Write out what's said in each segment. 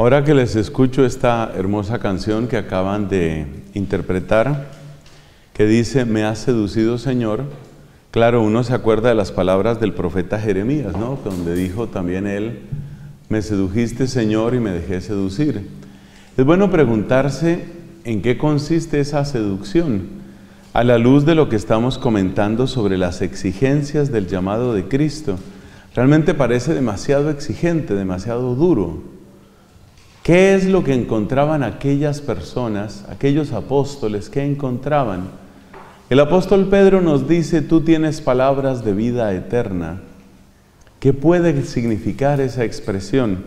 Ahora que les escucho esta hermosa canción que acaban de interpretar, que dice, me has seducido Señor, claro, uno se acuerda de las palabras del profeta Jeremías, ¿no? Donde dijo también él, me sedujiste Señor y me dejé seducir. Es bueno preguntarse en qué consiste esa seducción, a la luz de lo que estamos comentando sobre las exigencias del llamado de Cristo. Realmente parece demasiado exigente, demasiado duro. ¿Qué es lo que encontraban aquellas personas, aquellos apóstoles? ¿Qué encontraban? El apóstol Pedro nos dice, tú tienes palabras de vida eterna. ¿Qué puede significar esa expresión?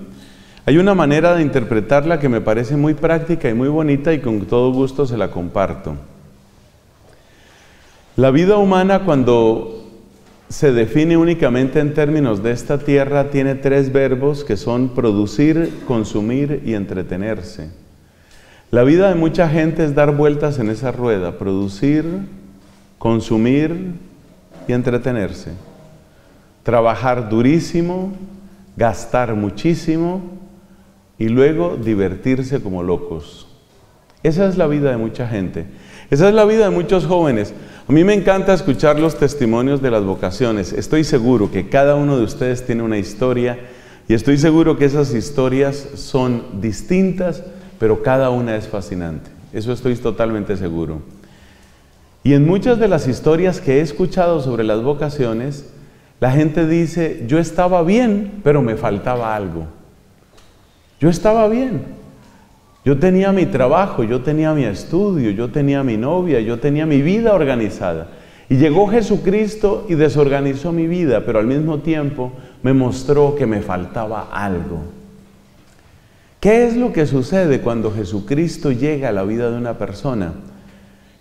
Hay una manera de interpretarla que me parece muy práctica y muy bonita y con todo gusto se la comparto. La vida humana cuando se define únicamente en términos de esta tierra, tiene tres verbos que son producir, consumir y entretenerse. La vida de mucha gente es dar vueltas en esa rueda, producir, consumir y entretenerse. Trabajar durísimo, gastar muchísimo y luego divertirse como locos. Esa es la vida de mucha gente. Esa es la vida de muchos jóvenes. A mí me encanta escuchar los testimonios de las vocaciones. Estoy seguro que cada uno de ustedes tiene una historia y estoy seguro que esas historias son distintas, pero cada una es fascinante. Eso estoy totalmente seguro. Y en muchas de las historias que he escuchado sobre las vocaciones, la gente dice, yo estaba bien, pero me faltaba algo. Yo estaba bien, yo tenía mi trabajo, yo tenía mi estudio, yo tenía mi novia, yo tenía mi vida organizada. Y llegó Jesucristo y desorganizó mi vida, pero al mismo tiempo me mostró que me faltaba algo. ¿Qué es lo que sucede cuando Jesucristo llega a la vida de una persona?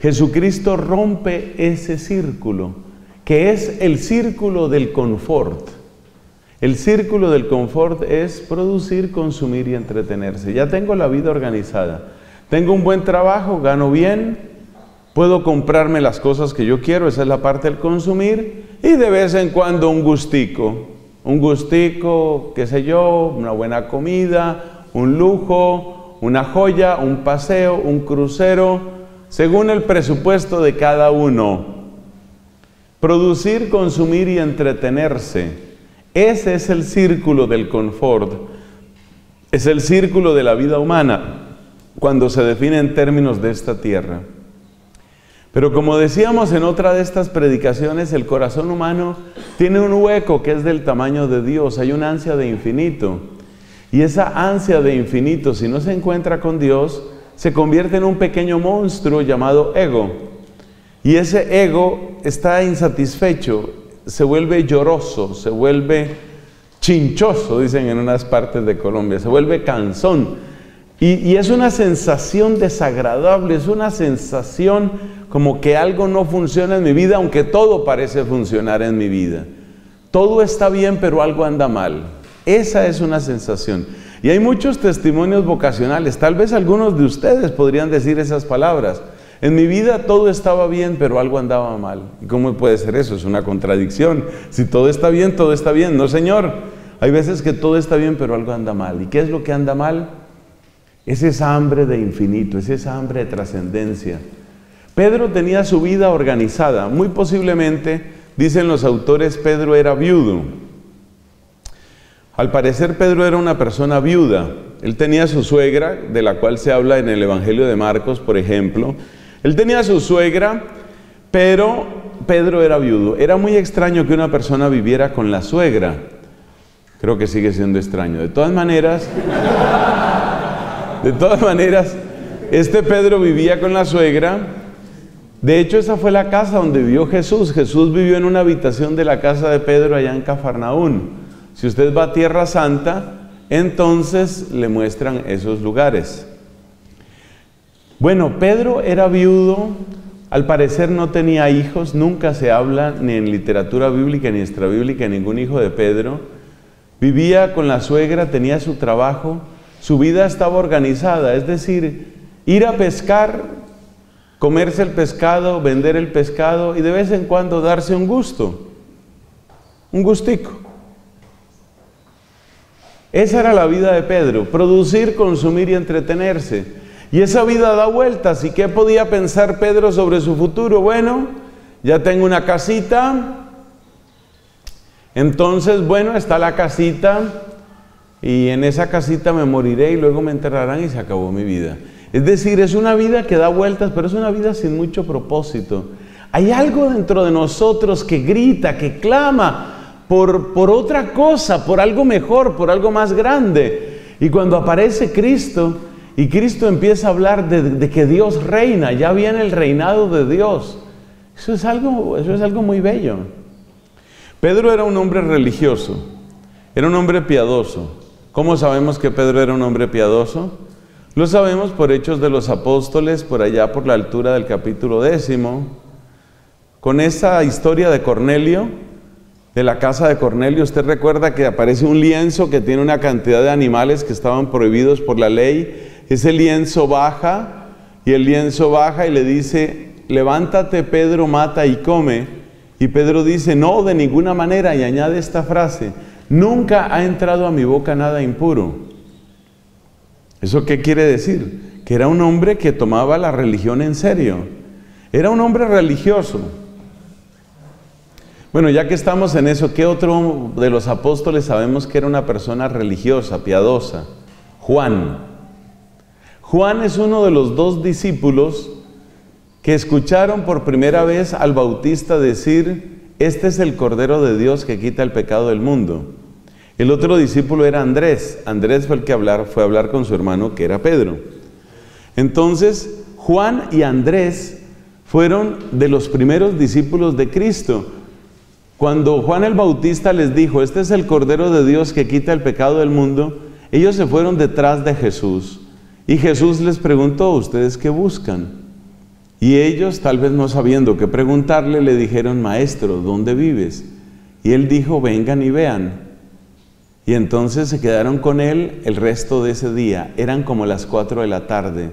Jesucristo rompe ese círculo, que es el círculo del confort. El círculo del confort es producir, consumir y entretenerse. Ya tengo la vida organizada. Tengo un buen trabajo, gano bien, puedo comprarme las cosas que yo quiero, esa es la parte del consumir, y de vez en cuando un gustico. Un gustico, qué sé yo, una buena comida, un lujo, una joya, un paseo, un crucero, según el presupuesto de cada uno. Producir, consumir y entretenerse. Ese es el círculo del confort, es el círculo de la vida humana cuando se define en términos de esta tierra. Pero como decíamos en otra de estas predicaciones, el corazón humano tiene un hueco que es del tamaño de Dios, hay una ansia de infinito. Y esa ansia de infinito, si no se encuentra con Dios, se convierte en un pequeño monstruo llamado ego. Y ese ego está insatisfecho, se vuelve lloroso, se vuelve chinchoso, dicen en unas partes de Colombia, se vuelve cansón. Y, es una sensación desagradable, es una sensación como que algo no funciona en mi vida, aunque todo parece funcionar en mi vida. Todo está bien, pero algo anda mal. Esa es una sensación. Y hay muchos testimonios vocacionales, tal vez algunos de ustedes podrían decir esas palabras. En mi vida todo estaba bien, pero algo andaba mal. ¿Y cómo puede ser eso? Es una contradicción. Si todo está bien, todo está bien. No, Señor. Hay veces que todo está bien, pero algo anda mal. ¿Y qué es lo que anda mal? Es esa hambre de infinito, es esa hambre de trascendencia. Pedro tenía su vida organizada. Muy posiblemente, dicen los autores, Pedro era viudo. Al parecer Pedro era una persona viuda. Él tenía su suegra, de la cual se habla en el Evangelio de Marcos, por ejemplo, él tenía su suegra, pero Pedro era viudo. Era muy extraño que una persona viviera con la suegra. Creo que sigue siendo extraño. De todas maneras, de todas maneras, este Pedro vivía con la suegra. De hecho, esa fue la casa donde vivió Jesús. Jesús vivió en una habitación de la casa de Pedro allá en Cafarnaún. Si usted va a Tierra Santa, entonces le muestran esos lugares. Bueno, Pedro era viudo, al parecer no tenía hijos, nunca se habla ni en literatura bíblica ni extrabíblica ningún hijo de Pedro. Vivía con la suegra, tenía su trabajo, su vida estaba organizada, es decir, ir a pescar, comerse el pescado, vender el pescado y de vez en cuando darse un gusto, un gustico. Esa era la vida de Pedro, producir, consumir y entretenerse. Y esa vida da vueltas. ¿Y qué podía pensar Pedro sobre su futuro? Bueno, ya tengo una casita. Entonces, bueno, está la casita y en esa casita me moriré y luego me enterrarán y se acabó mi vida. Es decir, es una vida que da vueltas, pero es una vida sin mucho propósito. Hay algo dentro de nosotros que grita, que clama por, por otra cosa, por algo mejor, por algo más grande. Y cuando aparece Cristo, y Cristo empieza a hablar de, que Dios reina, ya viene el reinado de Dios. Eso es, algo, eso es algo muy bello. Pedro era un hombre religioso, era un hombre piadoso. ¿Cómo sabemos que Pedro era un hombre piadoso? Lo sabemos por Hechos de los Apóstoles, por allá por la altura del capítulo décimo, con esa historia de Cornelio, de la casa de Cornelio. Usted recuerda que aparece un lienzo que tiene una cantidad de animales que estaban prohibidos por la ley ese lienzo baja y el lienzo baja y le dice, levántate Pedro, mata y come. Y Pedro dice, no, de ninguna manera, y añade esta frase, nunca ha entrado a mi boca nada impuro. ¿Eso qué quiere decir? Que era un hombre que tomaba la religión en serio. Era un hombre religioso. Bueno, ya que estamos en eso, ¿qué otro de los apóstoles sabemos que era una persona religiosa, piadosa? Juan. Juan es uno de los dos discípulos que escucharon por primera vez al Bautista decir, este es el Cordero de Dios que quita el pecado del mundo. El otro discípulo era Andrés. Andrés fue el que fue a hablar con su hermano que era Pedro. Entonces, Juan y Andrés fueron de los primeros discípulos de Cristo. Cuando Juan el Bautista les dijo, este es el Cordero de Dios que quita el pecado del mundo, ellos se fueron detrás de Jesús. Y Jesús les preguntó, ¿ustedes qué buscan? Y ellos, tal vez no sabiendo qué preguntarle, le dijeron, Maestro, ¿dónde vives? Y él dijo, vengan y vean. Y entonces se quedaron con él el resto de ese día. Eran como las cuatro de la tarde.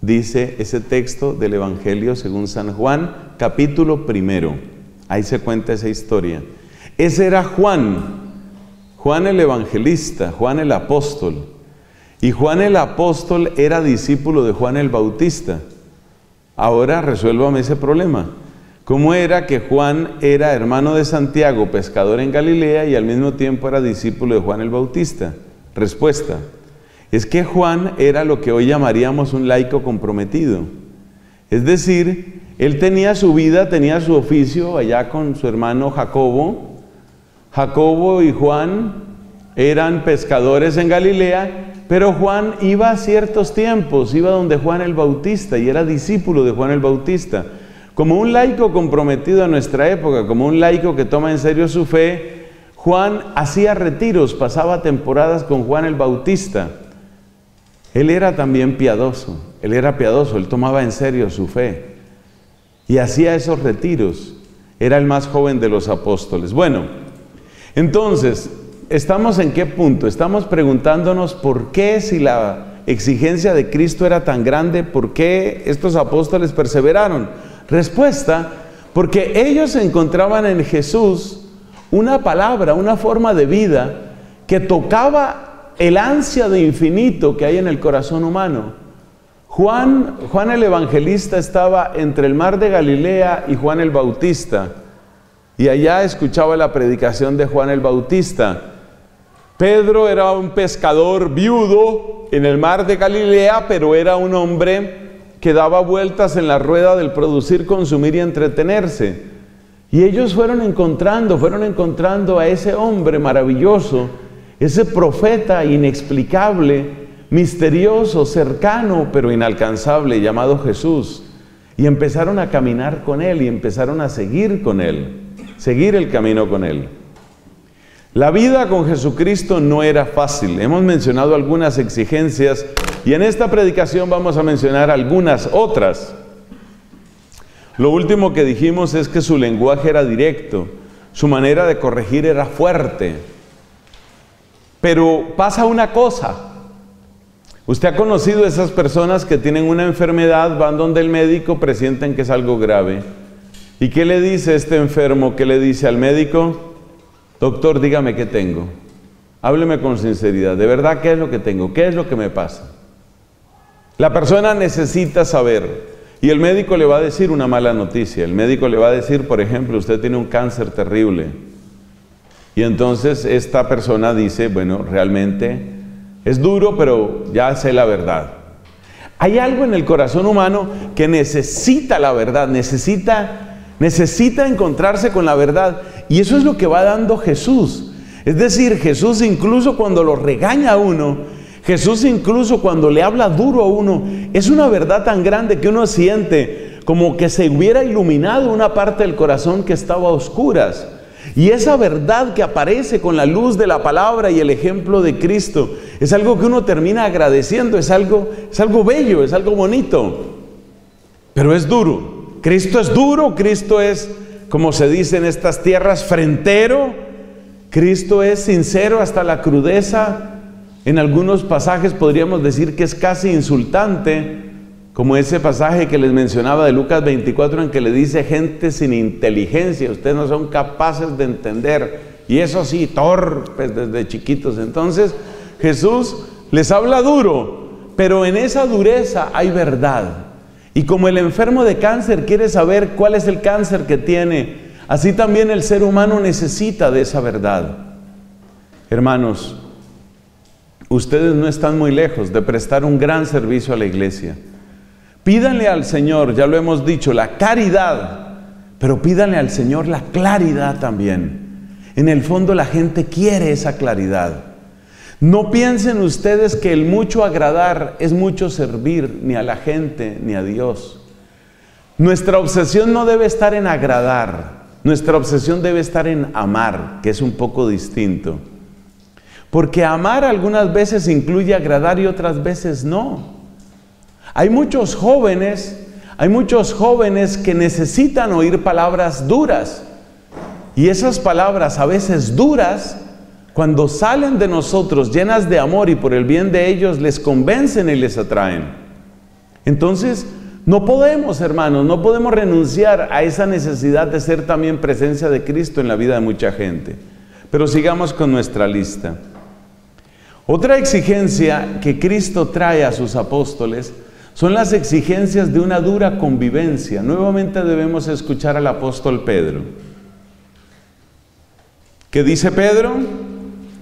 Dice ese texto del Evangelio según San Juan, capítulo primero. Ahí se cuenta esa historia. Ese era Juan, Juan el evangelista, Juan el apóstol. Y Juan el apóstol era discípulo de Juan el Bautista. Ahora resuélvame ese problema. ¿Cómo era que Juan era hermano de Santiago, pescador en Galilea, y al mismo tiempo era discípulo de Juan el Bautista? Respuesta. Es que Juan era lo que hoy llamaríamos un laico comprometido. Es decir, él tenía su vida, tenía su oficio allá con su hermano Jacobo. Jacobo y Juan eran pescadores en Galilea pero Juan iba a ciertos tiempos, iba donde Juan el Bautista y era discípulo de Juan el Bautista. Como un laico comprometido a nuestra época, como un laico que toma en serio su fe, Juan hacía retiros, pasaba temporadas con Juan el Bautista. Él era también piadoso, él era piadoso, él tomaba en serio su fe y hacía esos retiros. Era el más joven de los apóstoles. Bueno, entonces, ¿estamos en qué punto? Estamos preguntándonos por qué si la exigencia de Cristo era tan grande, ¿por qué estos apóstoles perseveraron? Respuesta, porque ellos encontraban en Jesús una palabra, una forma de vida que tocaba el ansia de infinito que hay en el corazón humano. Juan, Juan el Evangelista estaba entre el mar de Galilea y Juan el Bautista. Y allá escuchaba la predicación de Juan el Bautista. Pedro era un pescador viudo en el mar de Galilea, pero era un hombre que daba vueltas en la rueda del producir, consumir y entretenerse. Y ellos fueron encontrando, fueron encontrando a ese hombre maravilloso, ese profeta inexplicable, misterioso, cercano, pero inalcanzable, llamado Jesús. Y empezaron a caminar con él y empezaron a seguir con él, seguir el camino con él. La vida con Jesucristo no era fácil. Hemos mencionado algunas exigencias Y en esta predicación vamos a mencionar algunas otras. Lo último que dijimos es que su lenguaje era directo, su manera de corregir era fuerte. Pero pasa una cosa. Usted ha conocido esas personas que tienen una enfermedad, van donde el médico, presienten que es algo grave. ¿Y qué le dice este enfermo? ¿Qué le dice al médico? Doctor, dígame qué tengo. Hábleme con sinceridad. ¿De verdad qué es lo que tengo? ¿Qué es lo que me pasa? La persona necesita saber. Y el médico le va a decir una mala noticia. El médico le va a decir, por ejemplo, usted tiene un cáncer terrible. Y entonces esta persona dice, bueno, realmente es duro, pero ya sé la verdad. Hay algo en el corazón humano que necesita la verdad, necesita, necesita encontrarse con la verdad. Y eso es lo que va dando Jesús. Es decir, Jesús incluso cuando lo regaña a uno, Jesús incluso cuando le habla duro a uno, es una verdad tan grande que uno siente como que se hubiera iluminado una parte del corazón que estaba a oscuras. Y esa verdad que aparece con la luz de la palabra y el ejemplo de Cristo es algo que uno termina agradeciendo, es algo, es algo bello, es algo bonito. Pero es duro. Cristo es duro, Cristo es, como se dice en estas tierras, frentero. Cristo es sincero hasta la crudeza. En algunos pasajes podríamos decir que es casi insultante, como ese pasaje que les mencionaba de Lucas 24 en que le dice gente sin inteligencia, ustedes no son capaces de entender, y eso sí, torpes desde chiquitos. Entonces Jesús les habla duro, pero en esa dureza hay verdad. Y como el enfermo de cáncer quiere saber cuál es el cáncer que tiene, así también el ser humano necesita de esa verdad. Hermanos, ustedes no están muy lejos de prestar un gran servicio a la iglesia. Pídanle al Señor, ya lo hemos dicho, la caridad, pero pídanle al Señor la claridad también. En el fondo la gente quiere esa claridad. No piensen ustedes que el mucho agradar es mucho servir ni a la gente ni a Dios. Nuestra obsesión no debe estar en agradar, nuestra obsesión debe estar en amar, que es un poco distinto. Porque amar algunas veces incluye agradar y otras veces no. Hay muchos jóvenes, hay muchos jóvenes que necesitan oír palabras duras. Y esas palabras a veces duras, cuando salen de nosotros llenas de amor y por el bien de ellos, les convencen y les atraen. Entonces, no podemos, hermanos, no podemos renunciar a esa necesidad de ser también presencia de Cristo en la vida de mucha gente. Pero sigamos con nuestra lista. Otra exigencia que Cristo trae a sus apóstoles son las exigencias de una dura convivencia. Nuevamente debemos escuchar al apóstol Pedro. ¿Qué dice Pedro?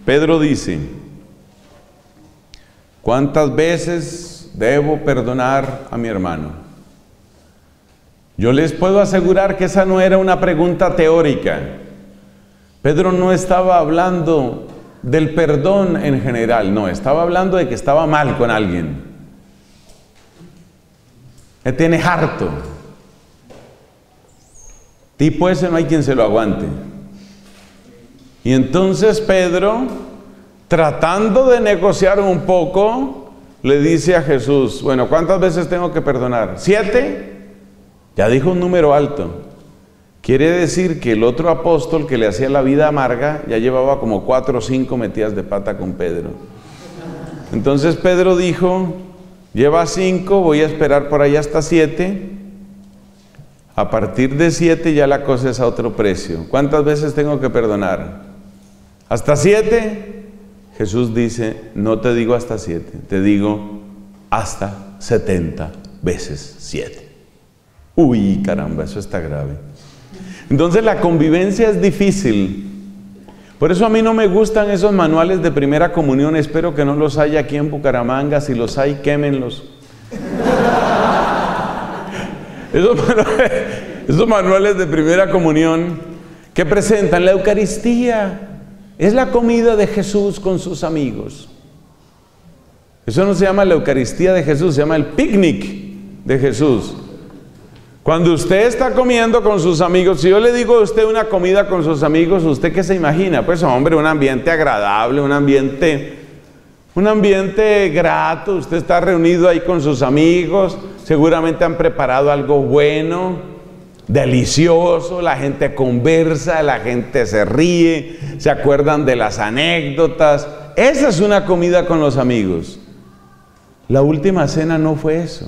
Pedro dice, ¿cuántas veces debo perdonar a mi hermano? Yo les puedo asegurar que esa no era una pregunta teórica. Pedro no estaba hablando del perdón en general, no, estaba hablando de que estaba mal con alguien. Me tiene harto. Tipo ese no hay quien se lo aguante. Y entonces Pedro, tratando de negociar un poco, le dice a Jesús, bueno, ¿cuántas veces tengo que perdonar? ¿Siete? Ya dijo un número alto. Quiere decir que el otro apóstol que le hacía la vida amarga ya llevaba como cuatro o cinco metidas de pata con Pedro. Entonces Pedro dijo, lleva cinco, voy a esperar por ahí hasta siete. A partir de siete ya la cosa es a otro precio. ¿Cuántas veces tengo que perdonar? ¿Hasta siete? Jesús dice, no te digo hasta siete, te digo hasta setenta veces siete. Uy, caramba, eso está grave. Entonces la convivencia es difícil. Por eso a mí no me gustan esos manuales de primera comunión. Espero que no los haya aquí en Bucaramanga. Si los hay, quémenlos. esos, manuales, esos manuales de primera comunión que presentan la Eucaristía. Es la comida de Jesús con sus amigos. Eso no se llama la Eucaristía de Jesús, se llama el picnic de Jesús. Cuando usted está comiendo con sus amigos, si yo le digo a usted una comida con sus amigos, ¿usted qué se imagina? Pues hombre, un ambiente agradable, un ambiente Un ambiente grato, usted está reunido ahí con sus amigos, seguramente han preparado algo bueno, delicioso, la gente conversa, la gente se ríe, se acuerdan de las anécdotas. Esa es una comida con los amigos. La última cena no fue eso.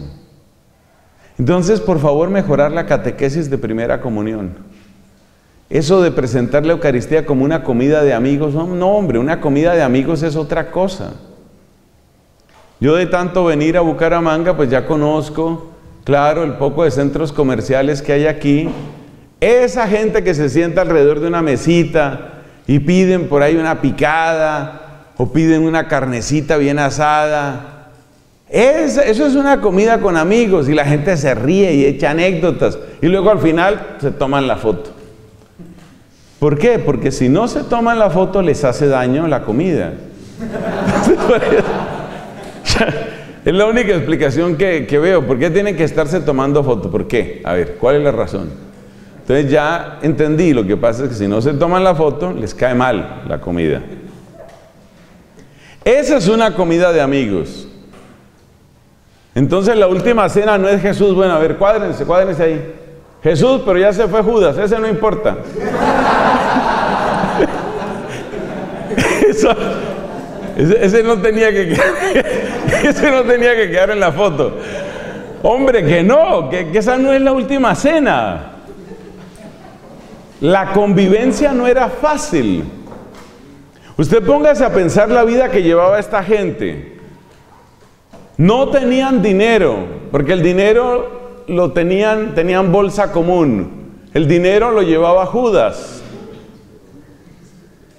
Entonces, por favor, mejorar la catequesis de primera comunión. Eso de presentar la Eucaristía como una comida de amigos, no, no hombre, una comida de amigos es otra cosa. Yo de tanto venir a Bucaramanga, pues ya conozco, claro, el poco de centros comerciales que hay aquí. Esa gente que se sienta alrededor de una mesita y piden por ahí una picada o piden una carnecita bien asada. Eso es una comida con amigos y la gente se ríe y echa anécdotas y luego al final se toman la foto. ¿Por qué? Porque si no se toman la foto les hace daño la comida. es la única explicación que, veo. ¿Por qué tienen que estarse tomando fotos? ¿Por qué? A ver, ¿cuál es la razón? Entonces ya entendí, lo que pasa es que si no se toman la foto, les cae mal la comida. Esa es una comida de amigos. Entonces la última cena no es Jesús, bueno, a ver, cuádrense, cuádrense ahí. Jesús, pero ya se fue Judas, ese no importa. Eso, ese, no tenía que quedar, ese no tenía que quedar en la foto. Hombre, que no, que, que esa no es la última cena. La convivencia no era fácil. Usted póngase a pensar la vida que llevaba esta gente. No tenían dinero, porque el dinero lo tenían, tenían bolsa común. El dinero lo llevaba Judas.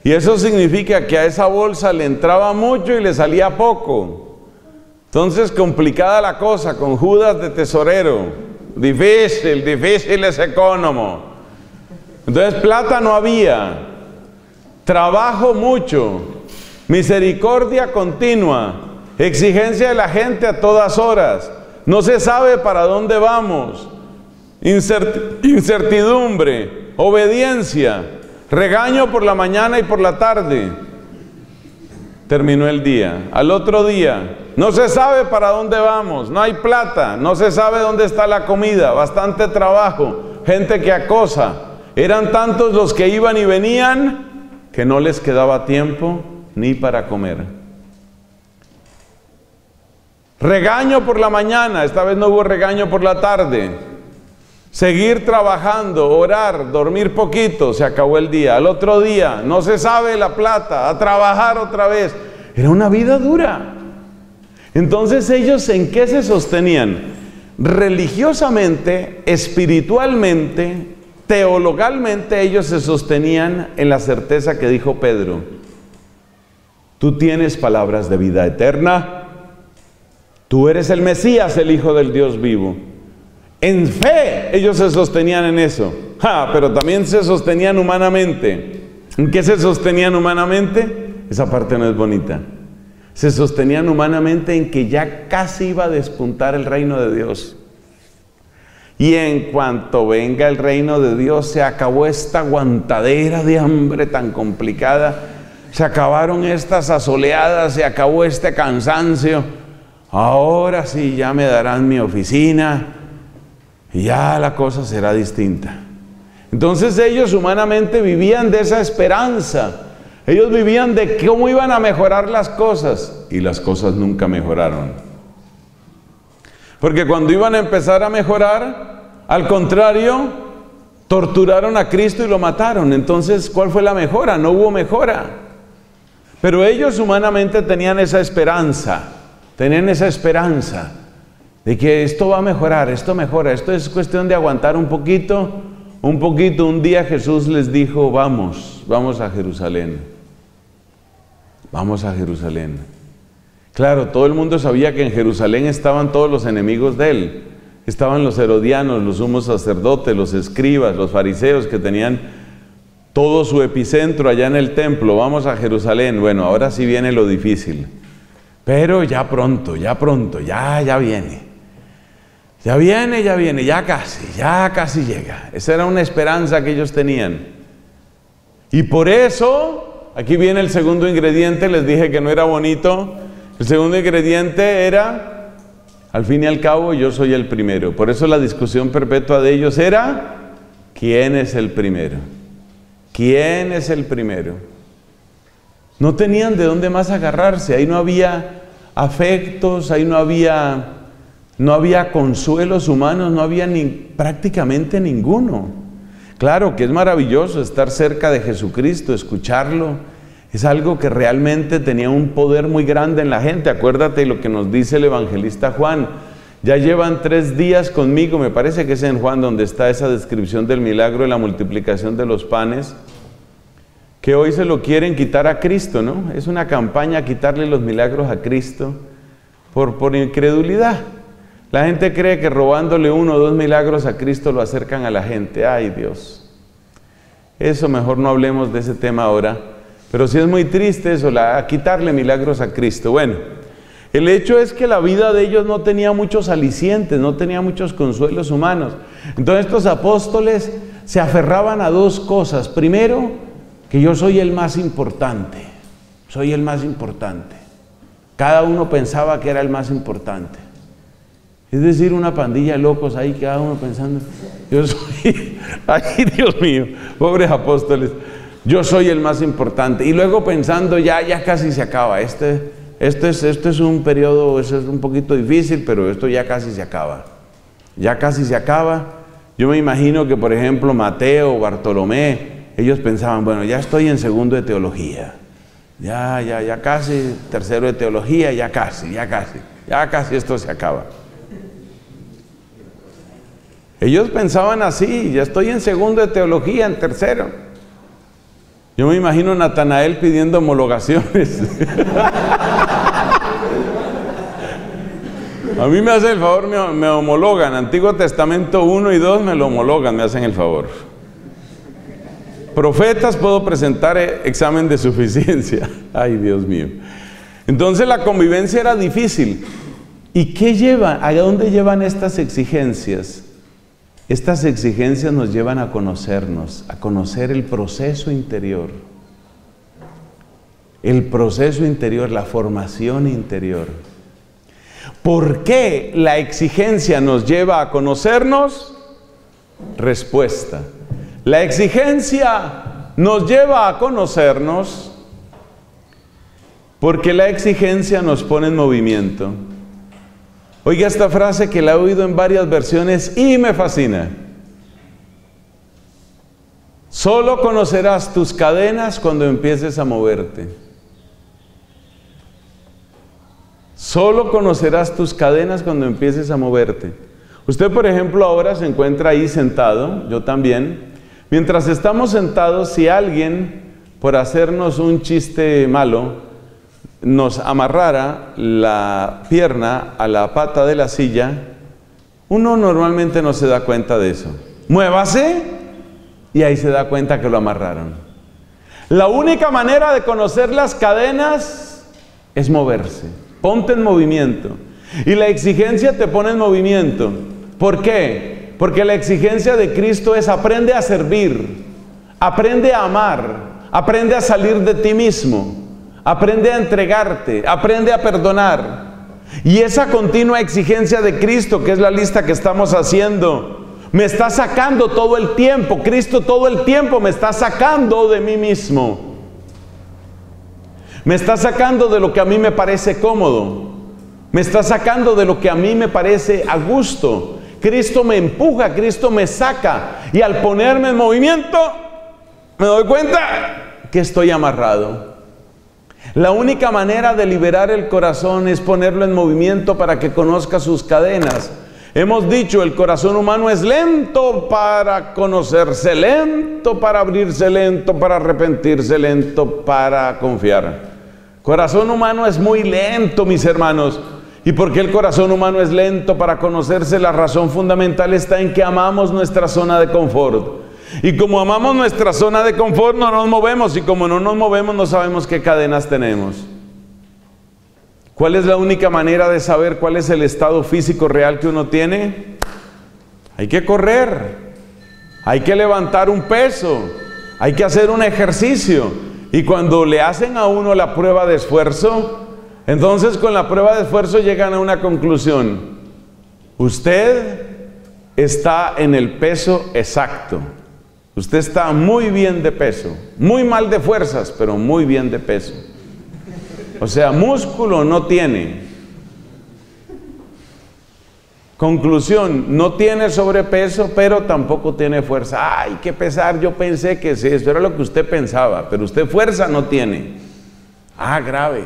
Y eso significa que a esa bolsa le entraba mucho y le salía poco. Entonces, complicada la cosa con Judas de tesorero. Difícil, difícil es económico. Entonces, plata no había. Trabajo mucho. Misericordia continua. Exigencia de la gente a todas horas. No se sabe para dónde vamos. incertidumbre. Obediencia. Regaño por la mañana y por la tarde. Terminó el día. Al otro día, no se sabe para dónde vamos, no hay plata, no se sabe dónde está la comida, bastante trabajo, gente que acosa. Eran tantos los que iban y venían que no les quedaba tiempo ni para comer. Regaño por la mañana, esta vez no hubo regaño por la tarde. Seguir trabajando, orar, dormir poquito, se acabó el día. Al otro día, no se sabe la plata, a trabajar otra vez. Era una vida dura. Entonces ellos en qué se sostenían? Religiosamente, espiritualmente, teologalmente ellos se sostenían en la certeza que dijo Pedro. Tú tienes palabras de vida eterna. Tú eres el Mesías, el Hijo del Dios vivo. En fe ellos se sostenían en eso, pero también se sostenían humanamente. ¿En qué se sostenían humanamente? Esa parte no es bonita. Se sostenían humanamente en que ya casi iba a despuntar el reino de Dios. Y en cuanto venga el reino de Dios, se acabó esta aguantadera de hambre tan complicada, se acabaron estas asoleadas, se acabó este cansancio. Ahora sí, ya me darán mi oficina, y ya la cosa será distinta. Entonces ellos humanamente vivían de esa esperanza. Ellos vivían de cómo iban a mejorar las cosas y las cosas nunca mejoraron. Porque cuando iban a empezar a mejorar, al contrario, torturaron a Cristo y lo mataron. Entonces, ¿cuál fue la mejora? No hubo mejora. Pero ellos humanamente tenían esa esperanza, tenían esa esperanza de que esto va a mejorar, esto mejora, esto es cuestión de aguantar un poquito, un poquito. Un día Jesús les dijo, vamos, vamos a Jerusalén, vamos a Jerusalén. Claro, todo el mundo sabía que en Jerusalén estaban todos los enemigos de él. Estaban los herodianos, los sumos sacerdotes, los escribas, los fariseos que tenían todo su epicentro allá en el templo. Vamos a Jerusalén. Bueno, ahora sí viene lo difícil. Pero ya pronto, ya pronto, ya, ya viene. Ya viene, ya viene, ya casi, ya casi llega. Esa era una esperanza que ellos tenían. Y por eso, aquí viene el segundo ingrediente, les dije que no era bonito, El segundo ingrediente era, al fin y al cabo, yo soy el primero. Por eso la discusión perpetua de ellos era, ¿quién es el primero? ¿Quién es el primero? No tenían de dónde más agarrarse, ahí no había afectos, ahí no había, no había consuelos humanos, no había ni, prácticamente ninguno. Claro que es maravilloso estar cerca de Jesucristo, escucharlo, es algo que realmente tenía un poder muy grande en la gente. Acuérdate lo que nos dice el evangelista Juan. Ya llevan tres días conmigo, me parece que es en Juan donde está esa descripción del milagro de la multiplicación de los panes, que hoy se lo quieren quitar a Cristo, ¿no? Es una campaña quitarle los milagros a Cristo por, por incredulidad. La gente cree que robándole uno o dos milagros a Cristo lo acercan a la gente. Ay Dios. Eso mejor no hablemos de ese tema ahora. Pero sí es muy triste eso, la, quitarle milagros a Cristo. Bueno, el hecho es que la vida de ellos no tenía muchos alicientes, no tenía muchos consuelos humanos. Entonces estos apóstoles se aferraban a dos cosas. Primero, que yo soy el más importante, soy el más importante. Cada uno pensaba que era el más importante. Es decir, una pandilla de locos ahí, cada uno pensando, yo soy, ay Dios mío, pobres apóstoles yo soy el más importante. Y luego pensando, ya, ya casi se acaba. Este, este, es, este es un periodo, es un poquito difícil, pero esto ya casi se acaba. Ya casi se acaba. Yo me imagino que, por ejemplo, Mateo, Bartolomé, ellos pensaban, bueno, ya estoy en segundo de teología. Ya, ya, ya casi, tercero de teología, ya casi, ya casi, ya casi esto se acaba. Ellos pensaban así, ya estoy en segundo de teología, en tercero. Yo me imagino a Natanael pidiendo homologaciones. a mí me hace el favor, me, homologan. Antiguo Testamento 1 y 2 me lo homologan, me hacen el favor. Profetas puedo presentar eh, examen de suficiencia. Ay, Dios mío. Entonces la convivencia era difícil. ¿Y qué lleva? ¿A dónde llevan estas exigencias? Estas exigencias nos llevan a conocernos, a conocer el proceso interior. El proceso interior, la formación interior. ¿Por qué la exigencia nos lleva a conocernos? Respuesta. La exigencia nos lleva a conocernos porque la exigencia nos pone en movimiento. Oiga esta frase que la he oído en varias versiones y me fascina. Solo conocerás tus cadenas cuando empieces a moverte. Solo conocerás tus cadenas cuando empieces a moverte. Usted, por ejemplo, ahora se encuentra ahí sentado, yo también. Mientras estamos sentados, si alguien, por hacernos un chiste malo, nos amarrara la pierna a la pata de la silla, uno normalmente no se da cuenta de eso. Muévase y ahí se da cuenta que lo amarraron. La única manera de conocer las cadenas es moverse. Ponte en movimiento. Y la exigencia te pone en movimiento. ¿Por qué? Porque la exigencia de Cristo es aprende a servir, aprende a amar, aprende a salir de ti mismo. Aprende a entregarte, aprende a perdonar. Y esa continua exigencia de Cristo, que es la lista que estamos haciendo, me está sacando todo el tiempo. Cristo todo el tiempo me está sacando de mí mismo. Me está sacando de lo que a mí me parece cómodo. Me está sacando de lo que a mí me parece a gusto. Cristo me empuja, Cristo me saca. Y al ponerme en movimiento, me doy cuenta que estoy amarrado. La única manera de liberar el corazón es ponerlo en movimiento para que conozca sus cadenas. Hemos dicho, el corazón humano es lento para conocerse, lento para abrirse, lento para arrepentirse, lento para confiar. Corazón humano es muy lento, mis hermanos. ¿Y por qué el corazón humano es lento para conocerse? La razón fundamental está en que amamos nuestra zona de confort. Y como amamos nuestra zona de confort, no nos movemos. Y como no nos movemos, no sabemos qué cadenas tenemos. ¿Cuál es la única manera de saber cuál es el estado físico real que uno tiene? Hay que correr. Hay que levantar un peso. Hay que hacer un ejercicio. Y cuando le hacen a uno la prueba de esfuerzo, Entonces con la prueba de esfuerzo llegan a una conclusión. Usted está en el peso exacto. Usted está muy bien de peso, muy mal de fuerzas, pero muy bien de peso. O sea, músculo no tiene. Conclusión, no tiene sobrepeso, pero tampoco tiene fuerza. Ay, qué pesar, yo pensé que sí, eso era lo que usted pensaba, pero usted fuerza no tiene. Ah, grave.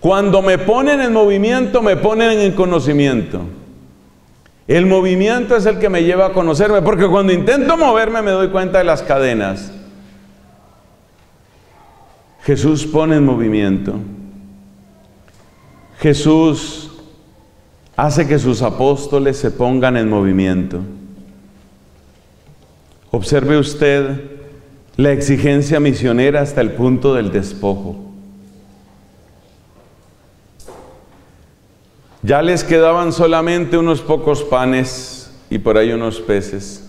Cuando me ponen en movimiento, me ponen en conocimiento. El movimiento es el que me lleva a conocerme, porque cuando intento moverme me doy cuenta de las cadenas. Jesús pone en movimiento. Jesús hace que sus apóstoles se pongan en movimiento. Observe usted la exigencia misionera hasta el punto del despojo. Ya les quedaban solamente unos pocos panes y por ahí unos peces.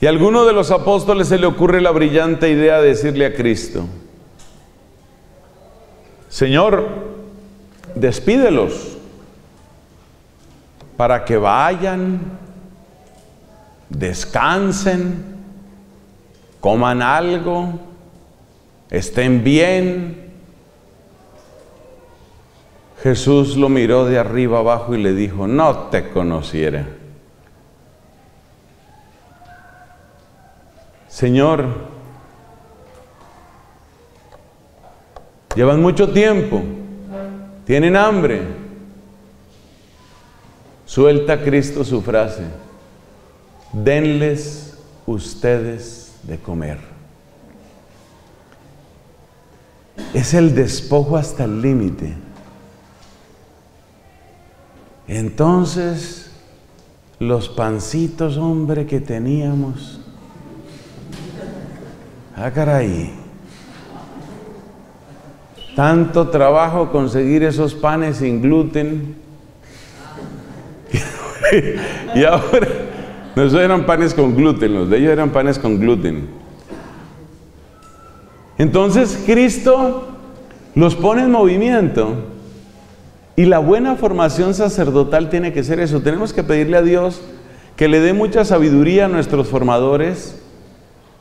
Y a alguno de los apóstoles se le ocurre la brillante idea de decirle a Cristo, Señor, despídelos para que vayan, descansen, coman algo, estén bien, Jesús lo miró de arriba abajo y le dijo, no te conociera. Señor, llevan mucho tiempo, tienen hambre. Suelta Cristo su frase, denles ustedes de comer. Es el despojo hasta el límite. Entonces, los pancitos, hombre, que teníamos. Ah, caray. Tanto trabajo conseguir esos panes sin gluten. y ahora, no eran panes con gluten, los de ellos eran panes con gluten. Entonces Cristo los pone en movimiento y la buena formación sacerdotal tiene que ser eso. Tenemos que pedirle a Dios que le dé mucha sabiduría a nuestros formadores,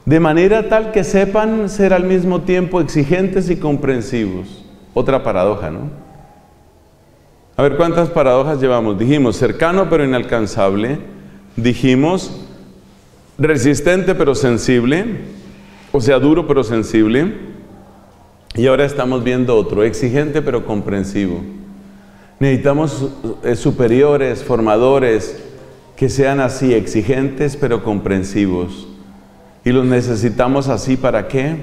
de manera tal que sepan ser al mismo tiempo exigentes y comprensivos. Otra paradoja, ¿no? A ver, ¿cuántas paradojas llevamos? Dijimos cercano pero inalcanzable. Dijimos resistente pero sensible. O sea, duro pero sensible. Y ahora estamos viendo otro, exigente pero comprensivo. Necesitamos eh, superiores, formadores, que sean así, exigentes pero comprensivos. Y los necesitamos así para qué?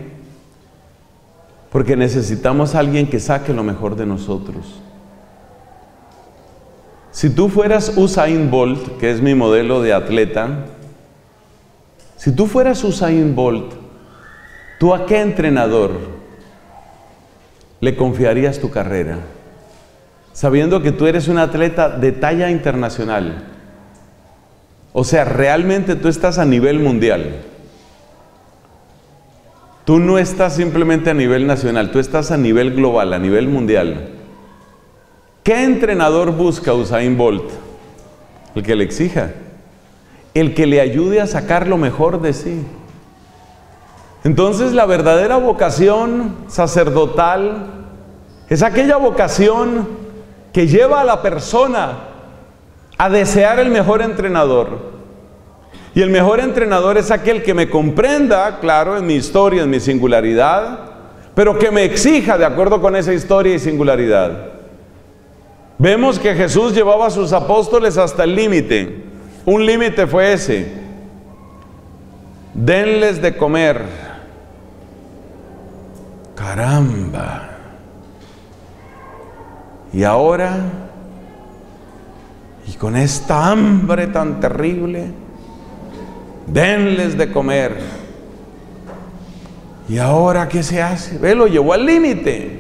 Porque necesitamos alguien que saque lo mejor de nosotros. Si tú fueras Usain Bolt, que es mi modelo de atleta, si tú fueras Usain Bolt, ¿tú a qué entrenador le confiarías tu carrera? Sabiendo que tú eres un atleta de talla internacional. O sea, realmente tú estás a nivel mundial. Tú no estás simplemente a nivel nacional, tú estás a nivel global, a nivel mundial. ¿Qué entrenador busca Usain Bolt? El que le exija, el que le ayude a sacar lo mejor de sí. Entonces la verdadera vocación sacerdotal es aquella vocación que lleva a la persona a desear el mejor entrenador. Y el mejor entrenador es aquel que me comprenda, claro, en mi historia, en mi singularidad, pero que me exija de acuerdo con esa historia y singularidad. Vemos que Jesús llevaba a sus apóstoles hasta el límite. Un límite fue ese. Denles de comer. Caramba. Y ahora, y con esta hambre tan terrible, denles de comer. ¿Y ahora qué se hace? Ve, lo llevó al límite.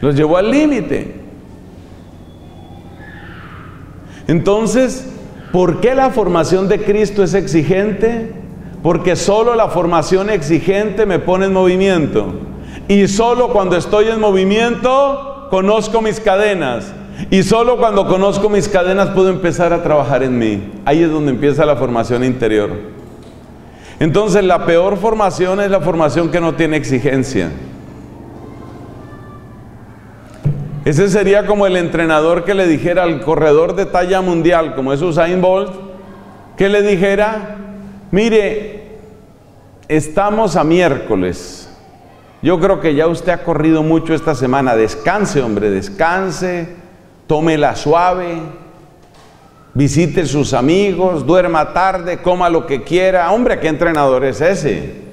Los llevó al límite. Entonces, ¿por qué la formación de Cristo es exigente? Porque solo la formación exigente me pone en movimiento. Y solo cuando estoy en movimiento, conozco mis cadenas. Y solo cuando conozco mis cadenas puedo empezar a trabajar en mí. Ahí es donde empieza la formación interior. Entonces la peor formación es la formación que no tiene exigencia. Ese sería como el entrenador que le dijera al corredor de talla mundial, como es Usain Bolt, que le dijera, mire, estamos a miércoles. Yo creo que ya usted ha corrido mucho esta semana. Descanse, hombre, descanse tómela suave, visite sus amigos, duerma tarde, coma lo que quiera. Hombre, ¿qué entrenador es ese?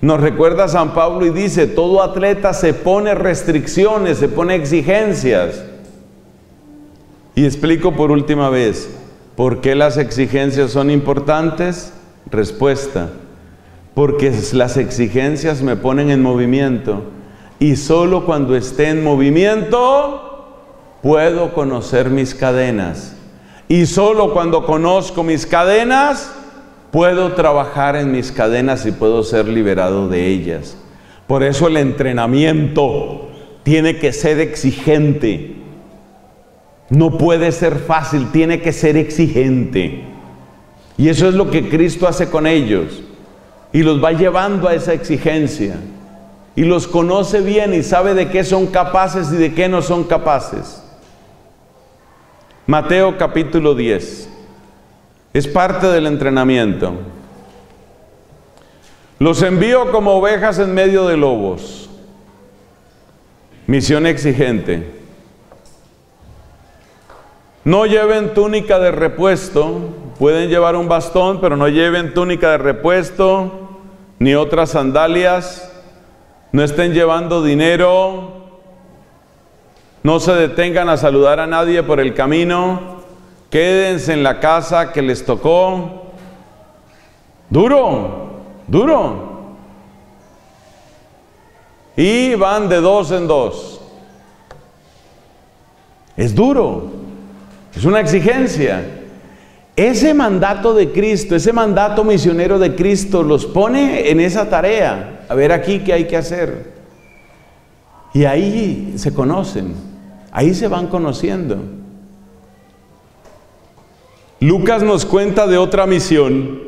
Nos recuerda San Pablo y dice, todo atleta se pone restricciones, se pone exigencias. Y explico por última vez, ¿por qué las exigencias son importantes? Respuesta, porque las exigencias me ponen en movimiento y solo cuando esté en movimiento puedo conocer mis cadenas. Y solo cuando conozco mis cadenas, puedo trabajar en mis cadenas y puedo ser liberado de ellas. Por eso el entrenamiento tiene que ser exigente. No puede ser fácil, tiene que ser exigente. Y eso es lo que Cristo hace con ellos. Y los va llevando a esa exigencia. Y los conoce bien y sabe de qué son capaces y de qué no son capaces. Mateo capítulo 10. Es parte del entrenamiento. Los envío como ovejas en medio de lobos. Misión exigente. No lleven túnica de repuesto. Pueden llevar un bastón, pero no lleven túnica de repuesto ni otras sandalias. No estén llevando dinero, no se detengan a saludar a nadie por el camino. Quédense en la casa que les tocó. Duro, duro. Y van de dos en dos. Es duro. Es una exigencia. Ese mandato de Cristo, ese mandato misionero de Cristo los pone en esa tarea. A ver aquí qué hay que hacer. Y ahí se conocen, ahí se van conociendo. Lucas nos cuenta de otra misión,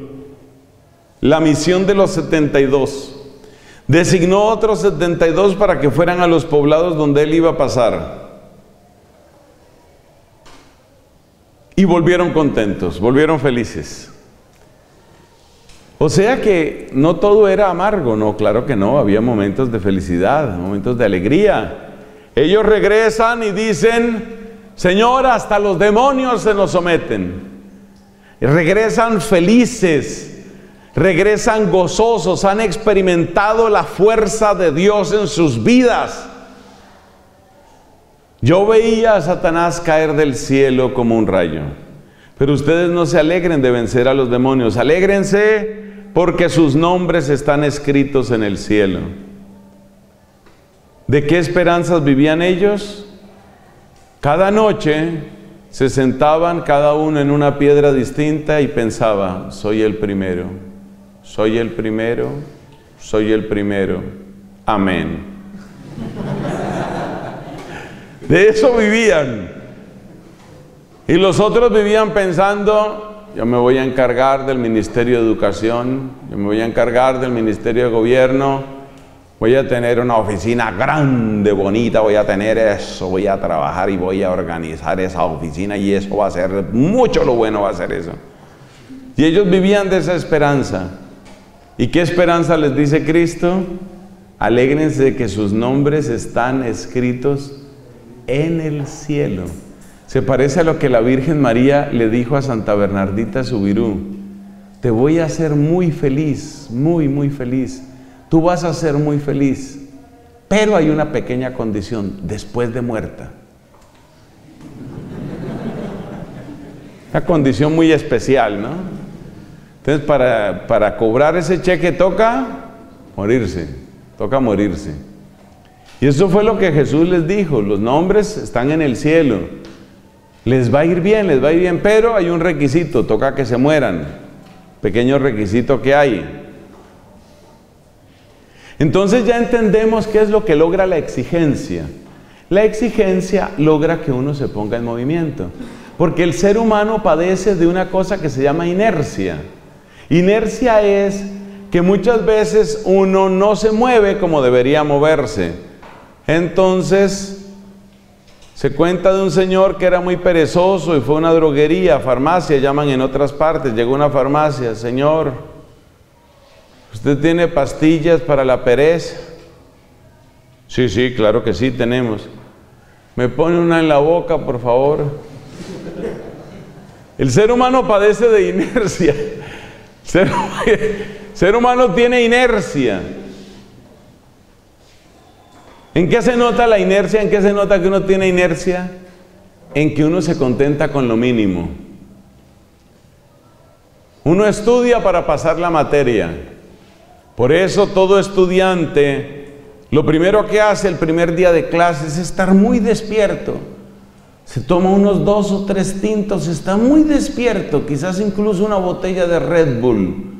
la misión de los 72. Designó otros 72 para que fueran a los poblados donde él iba a pasar. Y volvieron contentos, volvieron felices. O sea que no todo era amargo, no, claro que no, había momentos de felicidad, momentos de alegría. Ellos regresan y dicen, Señor, hasta los demonios se nos someten. Regresan felices, regresan gozosos, han experimentado la fuerza de Dios en sus vidas. Yo veía a Satanás caer del cielo como un rayo. Pero ustedes no se alegren de vencer a los demonios, alégrense porque sus nombres están escritos en el cielo. ¿De qué esperanzas vivían ellos? Cada noche se sentaban cada uno en una piedra distinta y pensaba, soy el primero, soy el primero, soy el primero. Amén. De eso vivían. Y los otros vivían pensando, yo me voy a encargar del Ministerio de Educación, yo me voy a encargar del Ministerio de Gobierno, voy a tener una oficina grande, bonita, voy a tener eso, voy a trabajar y voy a organizar esa oficina y eso va a ser, mucho lo bueno va a ser eso. Y ellos vivían de esa esperanza. ¿Y qué esperanza les dice Cristo? Alégrense de que sus nombres están escritos en el cielo. Se parece a lo que la Virgen María le dijo a Santa Bernardita Subirú. Te voy a hacer muy feliz, muy, muy feliz. Tú vas a ser muy feliz. Pero hay una pequeña condición, después de muerta. Una condición muy especial, ¿no? Entonces, para, para cobrar ese cheque toca morirse, toca morirse. Y eso fue lo que Jesús les dijo, los nombres están en el cielo. Les va a ir bien, les va a ir bien, pero hay un requisito, toca que se mueran. Pequeño requisito que hay. Entonces ya entendemos qué es lo que logra la exigencia. La exigencia logra que uno se ponga en movimiento, porque el ser humano padece de una cosa que se llama inercia. Inercia es que muchas veces uno no se mueve como debería moverse. Entonces, se cuenta de un señor que era muy perezoso y fue a una droguería, farmacia, llaman en otras partes. Llegó a una farmacia, señor, ¿usted tiene pastillas para la pereza? Sí, sí, claro que sí, tenemos. ¿Me pone una en la boca, por favor? El ser humano padece de inercia. Ser, ser humano tiene inercia. ¿En qué se nota la inercia? ¿En qué se nota que uno tiene inercia? En que uno se contenta con lo mínimo. Uno estudia para pasar la materia. Por eso todo estudiante, lo primero que hace el primer día de clase es estar muy despierto. Se toma unos dos o tres tintos, está muy despierto, quizás incluso una botella de Red Bull.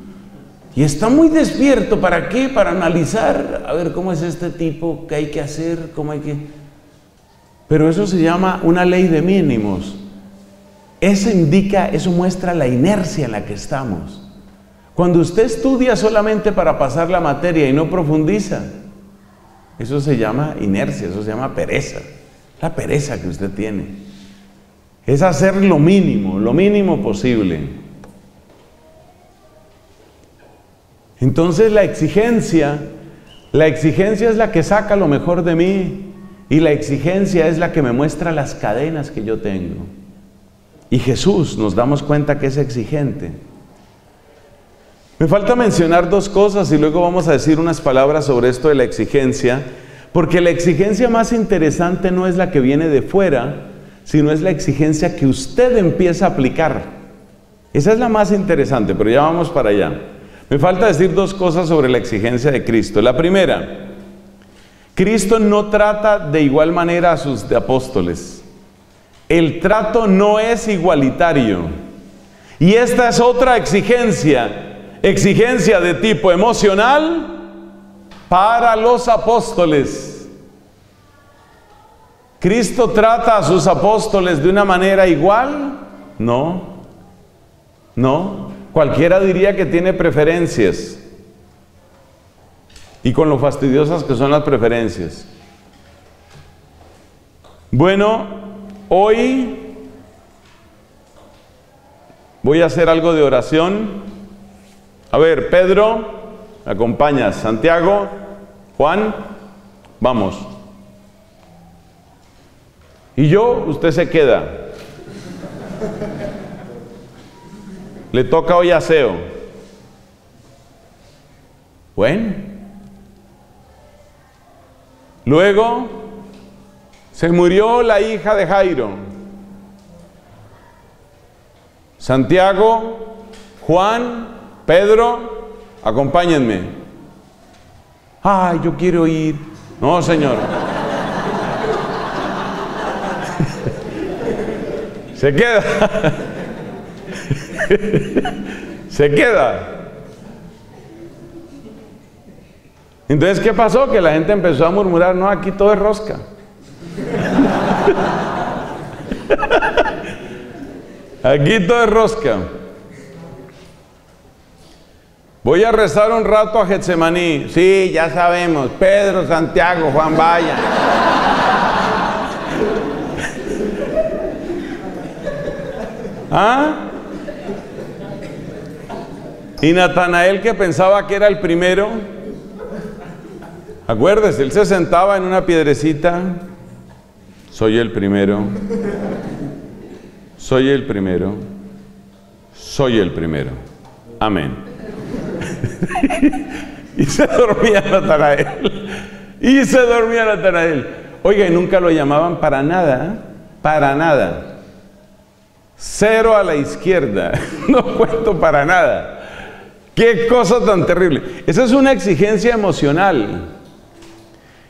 Y está muy despierto, ¿para qué? Para analizar, a ver cómo es este tipo, qué hay que hacer, cómo hay que... Pero eso se llama una ley de mínimos. Eso indica, eso muestra la inercia en la que estamos. Cuando usted estudia solamente para pasar la materia y no profundiza, eso se llama inercia, eso se llama pereza. La pereza que usted tiene. Es hacer lo mínimo, lo mínimo posible. Entonces la exigencia, la exigencia es la que saca lo mejor de mí y la exigencia es la que me muestra las cadenas que yo tengo. Y Jesús nos damos cuenta que es exigente. Me falta mencionar dos cosas y luego vamos a decir unas palabras sobre esto de la exigencia, porque la exigencia más interesante no es la que viene de fuera, sino es la exigencia que usted empieza a aplicar. Esa es la más interesante, pero ya vamos para allá. Me falta decir dos cosas sobre la exigencia de Cristo. La primera, Cristo no trata de igual manera a sus apóstoles. El trato no es igualitario. Y esta es otra exigencia, exigencia de tipo emocional para los apóstoles. ¿Cristo trata a sus apóstoles de una manera igual? No, no. Cualquiera diría que tiene preferencias. Y con lo fastidiosas que son las preferencias. Bueno, hoy voy a hacer algo de oración. A ver, Pedro, ¿me acompañas? Santiago, Juan, vamos. Y yo, usted se queda. Le toca hoy aseo. Bueno. Luego se murió la hija de Jairo. Santiago, Juan, Pedro, acompáñenme. Ay, yo quiero ir. No, Señor. Se queda. se queda. Entonces, ¿qué pasó? Que la gente empezó a murmurar, no, aquí todo es rosca. aquí todo es rosca. Voy a rezar un rato a Getsemaní. Sí, ya sabemos. Pedro, Santiago, Juan, vaya. ¿Ah? Y Natanael que pensaba que era el primero, acuérdese, él se sentaba en una piedrecita, soy el primero, soy el primero, soy el primero. Amén. y se dormía Natanael. Y se dormía Natanael. Oiga, y nunca lo llamaban para nada, para nada. Cero a la izquierda, no cuento para nada. Qué cosa tan terrible. Esa es una exigencia emocional.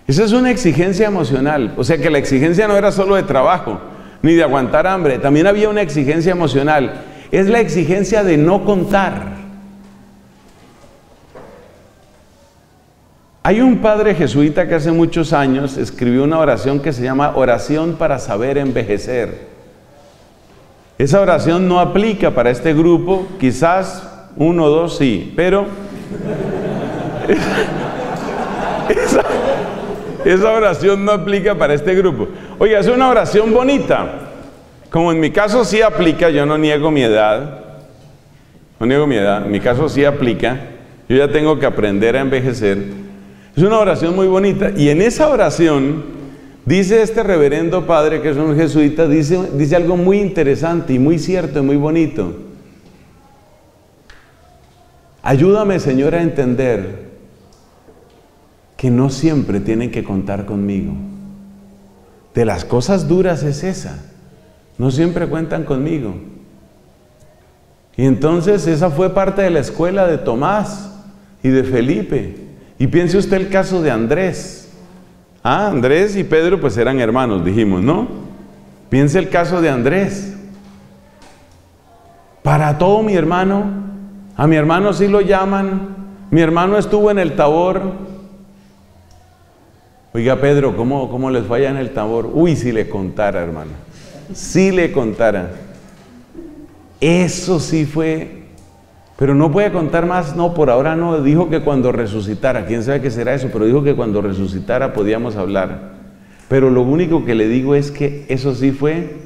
Esa es una exigencia emocional. O sea que la exigencia no era solo de trabajo, ni de aguantar hambre. También había una exigencia emocional. Es la exigencia de no contar. Hay un padre jesuita que hace muchos años escribió una oración que se llama oración para saber envejecer. Esa oración no aplica para este grupo, quizás uno dos sí, pero esa, esa, oración no aplica para este grupo. Oiga, es una oración bonita. Como en mi caso sí aplica, yo no niego mi edad, no niego mi edad, en mi caso sí aplica, yo ya tengo que aprender a envejecer. Es una oración muy bonita y en esa oración dice este reverendo padre que es un jesuita, dice, dice algo muy interesante y muy cierto y muy bonito. Ayúdame Señor a entender que no siempre tienen que contar conmigo. De las cosas duras es esa. No siempre cuentan conmigo. Y entonces esa fue parte de la escuela de Tomás y de Felipe. Y piense usted el caso de Andrés. Ah, Andrés y Pedro pues eran hermanos, dijimos, ¿no? Piense el caso de Andrés. Para todo mi hermano, a mi hermano sí lo llaman, mi hermano estuvo en el tabor. Oiga Pedro, ¿cómo, cómo les falla en el tabor? Uy, si le contara, hermano. Si le contara. Eso sí fue pero no puede contar más, no, por ahora no. Dijo que cuando resucitara, quién sabe qué será eso, pero dijo que cuando resucitara podíamos hablar. Pero lo único que le digo es que eso sí fue,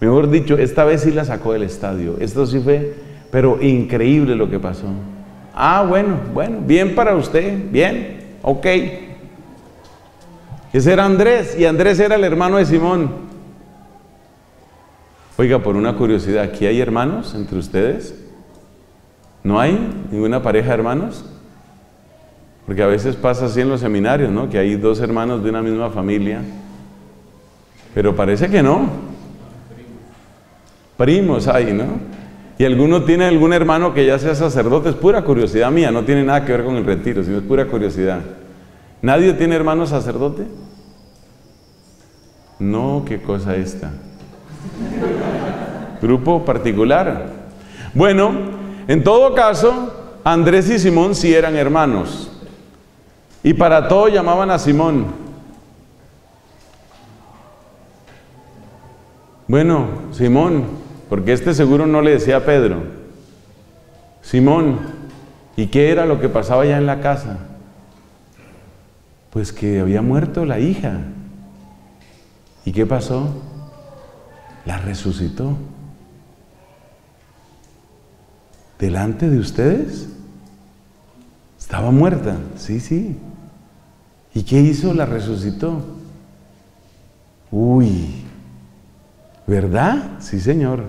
mejor dicho, esta vez sí la sacó del estadio. Esto sí fue, pero increíble lo que pasó. Ah, bueno, bueno, bien para usted, bien, ok. Ese era Andrés, y Andrés era el hermano de Simón. Oiga, por una curiosidad, ¿aquí hay hermanos entre ustedes? ¿No hay ninguna pareja de hermanos? Porque a veces pasa así en los seminarios, ¿no? Que hay dos hermanos de una misma familia. Pero parece que no. Primos hay, ¿no? Y alguno tiene algún hermano que ya sea sacerdote, es pura curiosidad mía, no tiene nada que ver con el retiro, sino es pura curiosidad. ¿Nadie tiene hermano sacerdote? No, qué cosa esta. Grupo particular. Bueno, en todo caso, Andrés y Simón sí eran hermanos. Y para todo llamaban a Simón. Bueno, Simón, porque este seguro no le decía a Pedro. Simón, ¿y qué era lo que pasaba ya en la casa? Pues que había muerto la hija. ¿Y qué pasó? La resucitó delante de ustedes. Estaba muerta, sí, sí. ¿Y qué hizo? La resucitó. Uy, ¿verdad? Sí, Señor.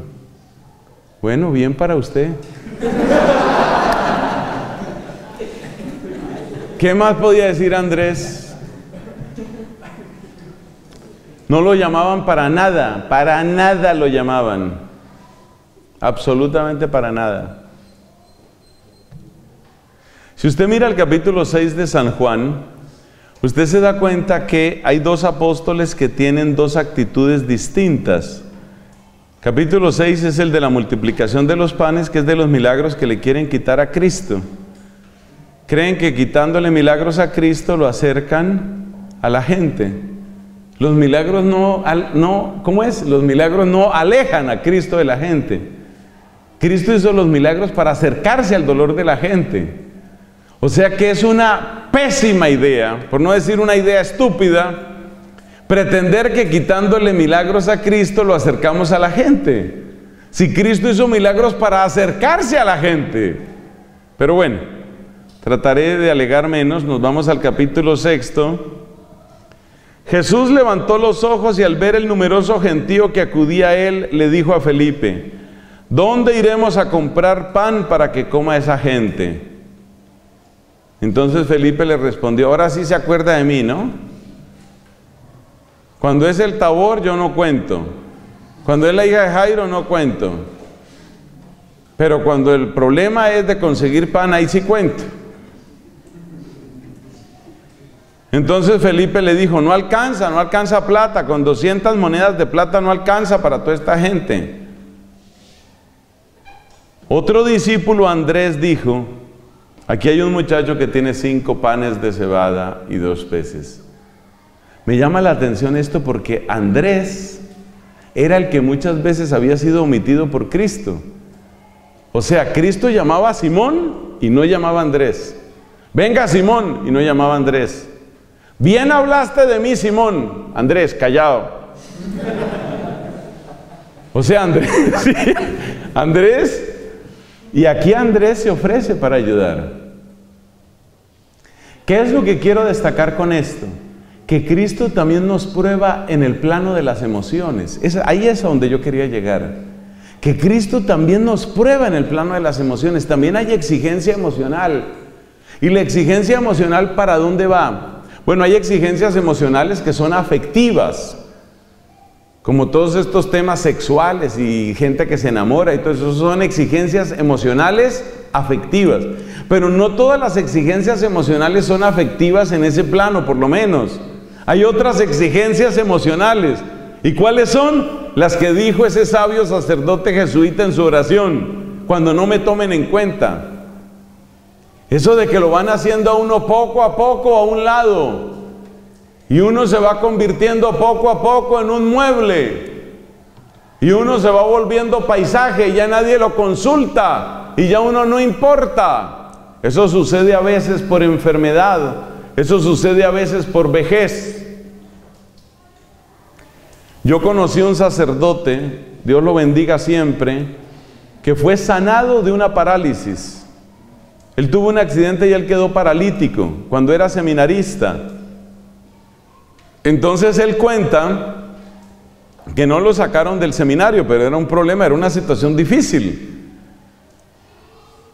Bueno, bien para usted. ¿Qué más podía decir Andrés? No lo llamaban para nada, para nada lo llamaban. Absolutamente para nada. Si usted mira el capítulo 6 de San Juan, usted se da cuenta que hay dos apóstoles que tienen dos actitudes distintas. Capítulo 6 es el de la multiplicación de los panes, que es de los milagros que le quieren quitar a Cristo. Creen que quitándole milagros a Cristo lo acercan a la gente. Los milagros no, no, ¿cómo es? Los milagros no alejan a Cristo de la gente. Cristo hizo los milagros para acercarse al dolor de la gente. O sea que es una pésima idea, por no decir una idea estúpida, pretender que quitándole milagros a Cristo lo acercamos a la gente. Si Cristo hizo milagros para acercarse a la gente. Pero bueno, trataré de alegar menos, nos vamos al capítulo sexto. Jesús levantó los ojos y al ver el numeroso gentío que acudía a él, le dijo a Felipe, ¿dónde iremos a comprar pan para que coma esa gente? Entonces Felipe le respondió, ahora sí se acuerda de mí, ¿no? Cuando es el tabor yo no cuento. Cuando es la hija de Jairo no cuento. Pero cuando el problema es de conseguir pan, ahí sí cuento. Entonces Felipe le dijo, no alcanza, no alcanza plata, con 200 monedas de plata no alcanza para toda esta gente. Otro discípulo, Andrés, dijo, Aquí hay un muchacho que tiene cinco panes de cebada y dos peces. Me llama la atención esto porque Andrés era el que muchas veces había sido omitido por Cristo. O sea, Cristo llamaba a Simón y no llamaba a Andrés. Venga Simón y no llamaba a Andrés. Bien hablaste de mí, Simón. Andrés, callado. O sea, Andrés, Andrés, y aquí Andrés se ofrece para ayudar. ¿Qué es lo que quiero destacar con esto? Que Cristo también nos prueba en el plano de las emociones. ahí es a donde yo quería llegar. Que Cristo también nos prueba en el plano de las emociones. También hay exigencia emocional. ¿Y la exigencia emocional para dónde va? Bueno, hay exigencias emocionales que son afectivas como todos estos temas sexuales y gente que se enamora y todo eso, son exigencias emocionales afectivas. Pero no todas las exigencias emocionales son afectivas en ese plano, por lo menos. Hay otras exigencias emocionales. ¿Y cuáles son? Las que dijo ese sabio sacerdote jesuita en su oración, cuando no me tomen en cuenta. Eso de que lo van haciendo a uno poco a poco a un lado, y uno se va convirtiendo poco a poco en un mueble. Y uno se va volviendo paisaje y ya nadie lo consulta y ya uno no importa. Eso sucede a veces por enfermedad, eso sucede a veces por vejez. Yo conocí un sacerdote, Dios lo bendiga siempre, que fue sanado de una parálisis. Él tuvo un accidente y él quedó paralítico cuando era seminarista. Entonces él cuenta que no lo sacaron del seminario, pero era un problema, era una situación difícil.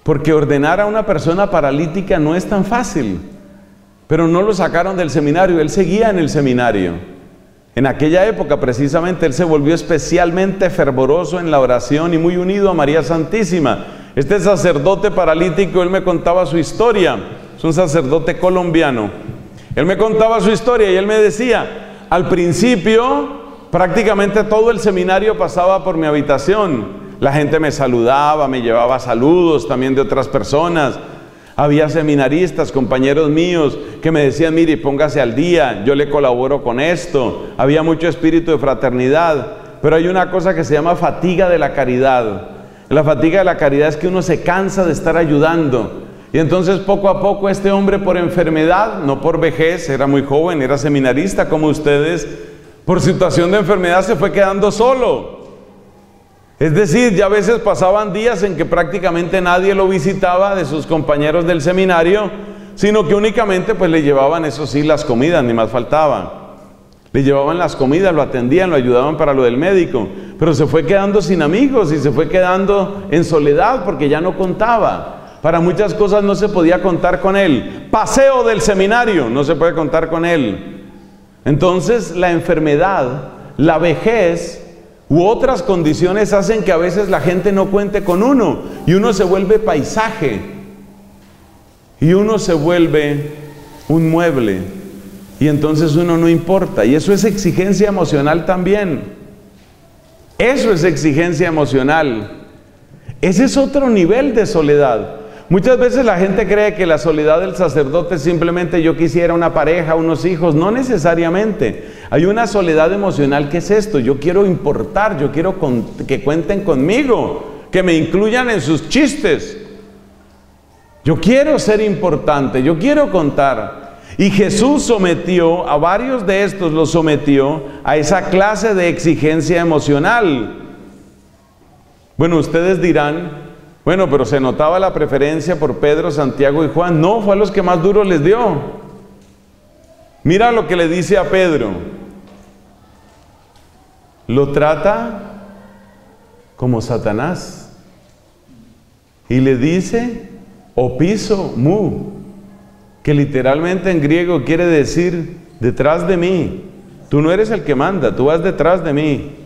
Porque ordenar a una persona paralítica no es tan fácil. Pero no lo sacaron del seminario, él seguía en el seminario. En aquella época precisamente él se volvió especialmente fervoroso en la oración y muy unido a María Santísima. Este sacerdote paralítico, él me contaba su historia, es un sacerdote colombiano. Él me contaba su historia y él me decía, al principio prácticamente todo el seminario pasaba por mi habitación. La gente me saludaba, me llevaba saludos también de otras personas. Había seminaristas, compañeros míos, que me decían, mire, póngase al día, yo le colaboro con esto. Había mucho espíritu de fraternidad. Pero hay una cosa que se llama fatiga de la caridad. La fatiga de la caridad es que uno se cansa de estar ayudando. Y entonces poco a poco este hombre por enfermedad, no por vejez, era muy joven, era seminarista como ustedes, por situación de enfermedad se fue quedando solo. Es decir, ya a veces pasaban días en que prácticamente nadie lo visitaba de sus compañeros del seminario, sino que únicamente pues le llevaban, eso sí, las comidas, ni más faltaba. Le llevaban las comidas, lo atendían, lo ayudaban para lo del médico, pero se fue quedando sin amigos y se fue quedando en soledad porque ya no contaba. Para muchas cosas no se podía contar con él. Paseo del seminario, no se puede contar con él. Entonces la enfermedad, la vejez u otras condiciones hacen que a veces la gente no cuente con uno y uno se vuelve paisaje y uno se vuelve un mueble y entonces uno no importa y eso es exigencia emocional también. Eso es exigencia emocional. Ese es otro nivel de soledad. Muchas veces la gente cree que la soledad del sacerdote simplemente yo quisiera una pareja, unos hijos. No necesariamente. Hay una soledad emocional que es esto. Yo quiero importar, yo quiero que cuenten conmigo, que me incluyan en sus chistes. Yo quiero ser importante, yo quiero contar. Y Jesús sometió, a varios de estos los sometió a esa clase de exigencia emocional. Bueno, ustedes dirán, bueno, pero se notaba la preferencia por Pedro, Santiago y Juan. No, fue a los que más duro les dio. Mira lo que le dice a Pedro. Lo trata como Satanás. Y le dice, opiso mu, que literalmente en griego quiere decir, detrás de mí. Tú no eres el que manda, tú vas detrás de mí.